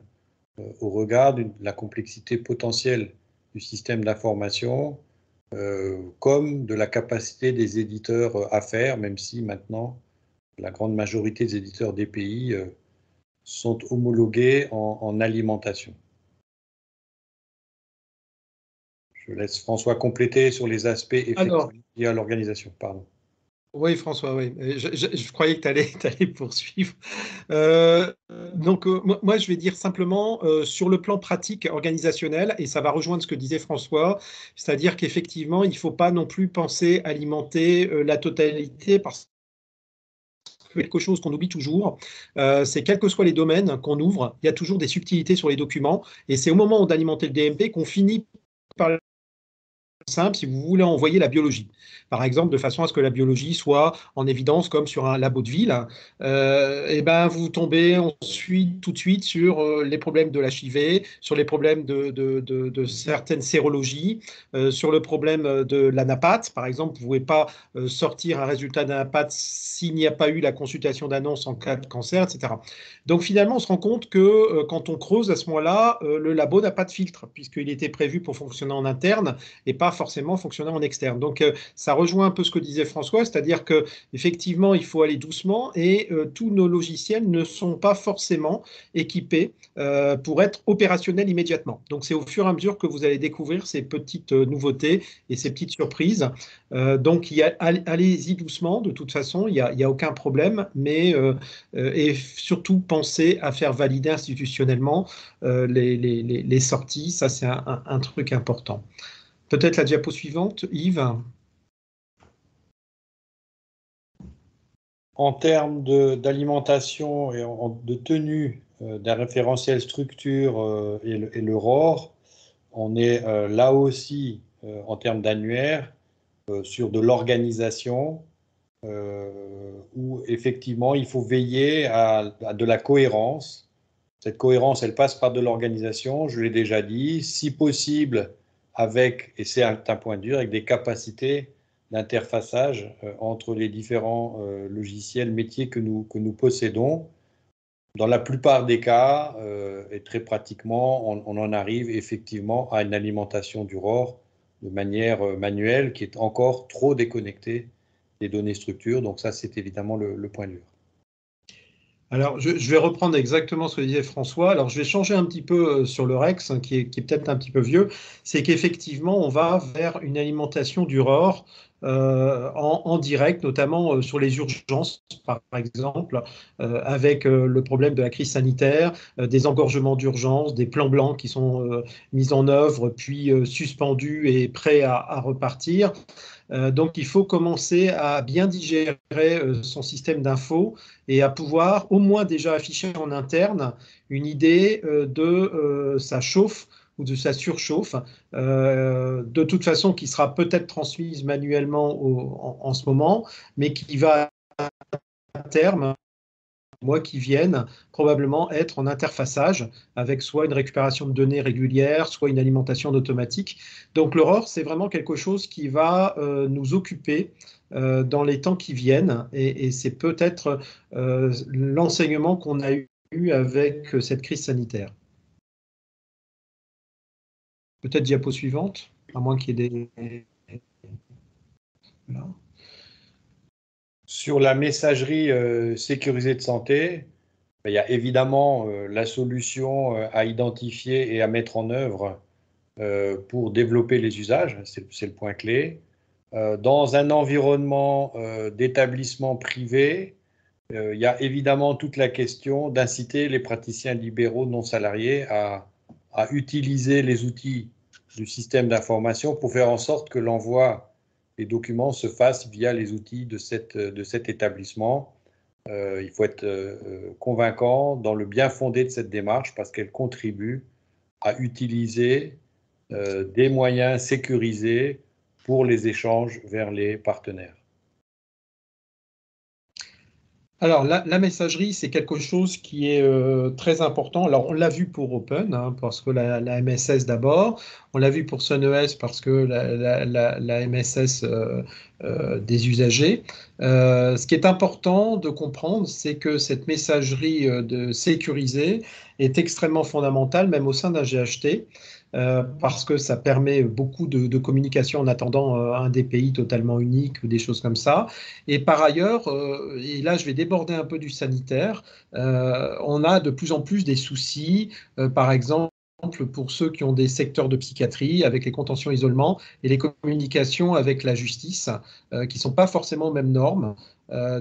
au regard de la complexité potentielle du système d'information, comme de la capacité des éditeurs à faire, même si maintenant la grande majorité des éditeurs des pays sont homologués en, alimentation. Je laisse François compléter sur les aspects effectifs liés à l'organisation. Pardon. Oui, François, oui. Je, croyais que tu allais, (laughs) poursuivre. Euh, donc, euh, moi, je vais dire simplement euh, sur le plan pratique organisationnel, et ça va rejoindre ce que disait François, c'est-à-dire qu'effectivement, il ne faut pas non plus penser alimenter la totalité parce quelque chose qu'on oublie toujours, c'est quels que soient les domaines qu'on ouvre, il y a toujours des subtilités sur les documents. Et c'est au moment d'alimenter le DMP qu'on finit par simple si vous voulez envoyer la biologie par exemple, de façon à ce que la biologie soit en évidence comme sur un labo de ville, et euh, eh ben vous tombez ensuite tout de suite sur euh, les problèmes de l'HIV, sur les problèmes de, de, certaines sérologies, euh, sur le problème de l'anapathe. Par exemple, vous ne pouvez pas sortir un résultat d'anapathe s'il n'y a pas eu la consultation d'annonce en cas de cancer, etc. Donc finalement, on se rend compte que quand on creuse à ce moment-là, le labo n'a pas de filtre, puisqu'il était prévu pour fonctionner en interne et pas forcément fonctionner en externe. Donc ça rejoint un peu ce que disait François, c'est-à-dire que effectivement, il faut aller doucement et euh, tous nos logiciels ne sont pas forcément équipés euh, pour être opérationnels immédiatement. Donc, c'est au fur et à mesure que vous allez découvrir ces petites euh, nouveautés et ces petites surprises. donc, allez-y doucement. De toute façon, il n'y a, aucun problème, mais et surtout pensez à faire valider institutionnellement les, sorties. Ça, c'est un truc important. Peut-être la diapo suivante, Yves. en termes d'alimentation et de tenue euh, d'un référentiel structure euh, et, le, ROR, on est euh, là aussi en termes d'annuaire sur de l'organisation où effectivement il faut veiller à, de la cohérence. Cette cohérence, elle passe par de l'organisation, je l'ai déjà dit, si possible avec, et c'est un, point dur, avec des capacités d'interfaçage euh, entre les différents euh, logiciels métiers que nous, que nous possédons. Dans la plupart des cas, euh, et très pratiquement, on, en arrive effectivement à une alimentation du ROR de manière manuelle qui est encore trop déconnectée des données structures. Donc ça, c'est évidemment le, point dur. Alors, je, vais reprendre exactement ce que disait François. Alors, je vais changer un petit peu sur le REX, hein, qui est, peut-être un petit peu vieux. C'est qu'effectivement, on va vers une alimentation du ROR euh, en, direct, notamment euh, sur les urgences, par exemple, euh, avec le problème de la crise sanitaire, des engorgements d'urgence, des plans blancs qui sont mis en œuvre, puis suspendus et prêts à, repartir. Donc, il faut commencer à bien digérer son système d'info et à pouvoir au moins déjà afficher en interne une idée de sa chauffe ou de sa surchauffe, euh, de toute façon qui sera peut-être transmise manuellement en, ce moment, mais qui va à terme, mois qui viennent, probablement être en interfaçage avec soit une récupération de données régulière, soit une alimentation automatique. Donc l'aurore, c'est vraiment quelque chose qui va euh, nous occuper euh, dans les temps qui viennent, et, et c'est peut-être l'enseignement qu'on a eu avec cette crise sanitaire. Peut-être diapo suivante, à moins qu'il y ait des. Sur la messagerie euh, sécurisée de santé, ben, il y a évidemment euh, la solution euh, à identifier et à mettre en œuvre pour développer les usages, c'est le point clé. dans un environnement d'établissement privé, il y a évidemment toute la question d'inciter les praticiens libéraux non salariés à, à utiliser les outils du système d'information pour faire en sorte que l'envoi des documents se fasse via les outils de, cet établissement. Euh, il faut être euh, convaincant dans le bien fondé de cette démarche parce qu'elle contribue à utiliser euh, des moyens sécurisés pour les échanges vers les partenaires. Alors, la, messagerie, c'est quelque chose qui est euh, très important. Alors, on l'a vu pour Open, hein, parce que la, MSS d'abord. On l'a vu pour SunES, parce que la, MSS euh, euh, des usagers. ce qui est important de comprendre, c'est que cette messagerie de sécurisée est extrêmement fondamentale, même au sein d'un GHT. Euh, parce que ça permet beaucoup de, communication en attendant euh, un DPI totalement unique ou des choses comme ça. Et par ailleurs, euh, et là je vais déborder un peu du sanitaire, on a de plus en plus des soucis, par exemple pour ceux qui ont des secteurs de psychiatrie avec les contentions isolement et les communications avec la justice qui ne sont pas forcément aux mêmes normes.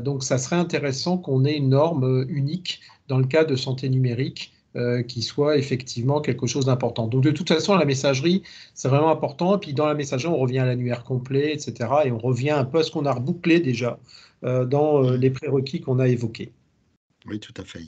donc ça serait intéressant qu'on ait une norme unique dans le cas de santé numérique euh, qui soit effectivement quelque chose d'important. Donc de toute façon, la messagerie, c'est vraiment important. Puis dans la messagerie, on revient à l'annuaire complet, etc. Et on revient un peu à ce qu'on a rebouclé déjà euh, dans euh, les prérequis qu'on a évoqués. Oui, tout à fait.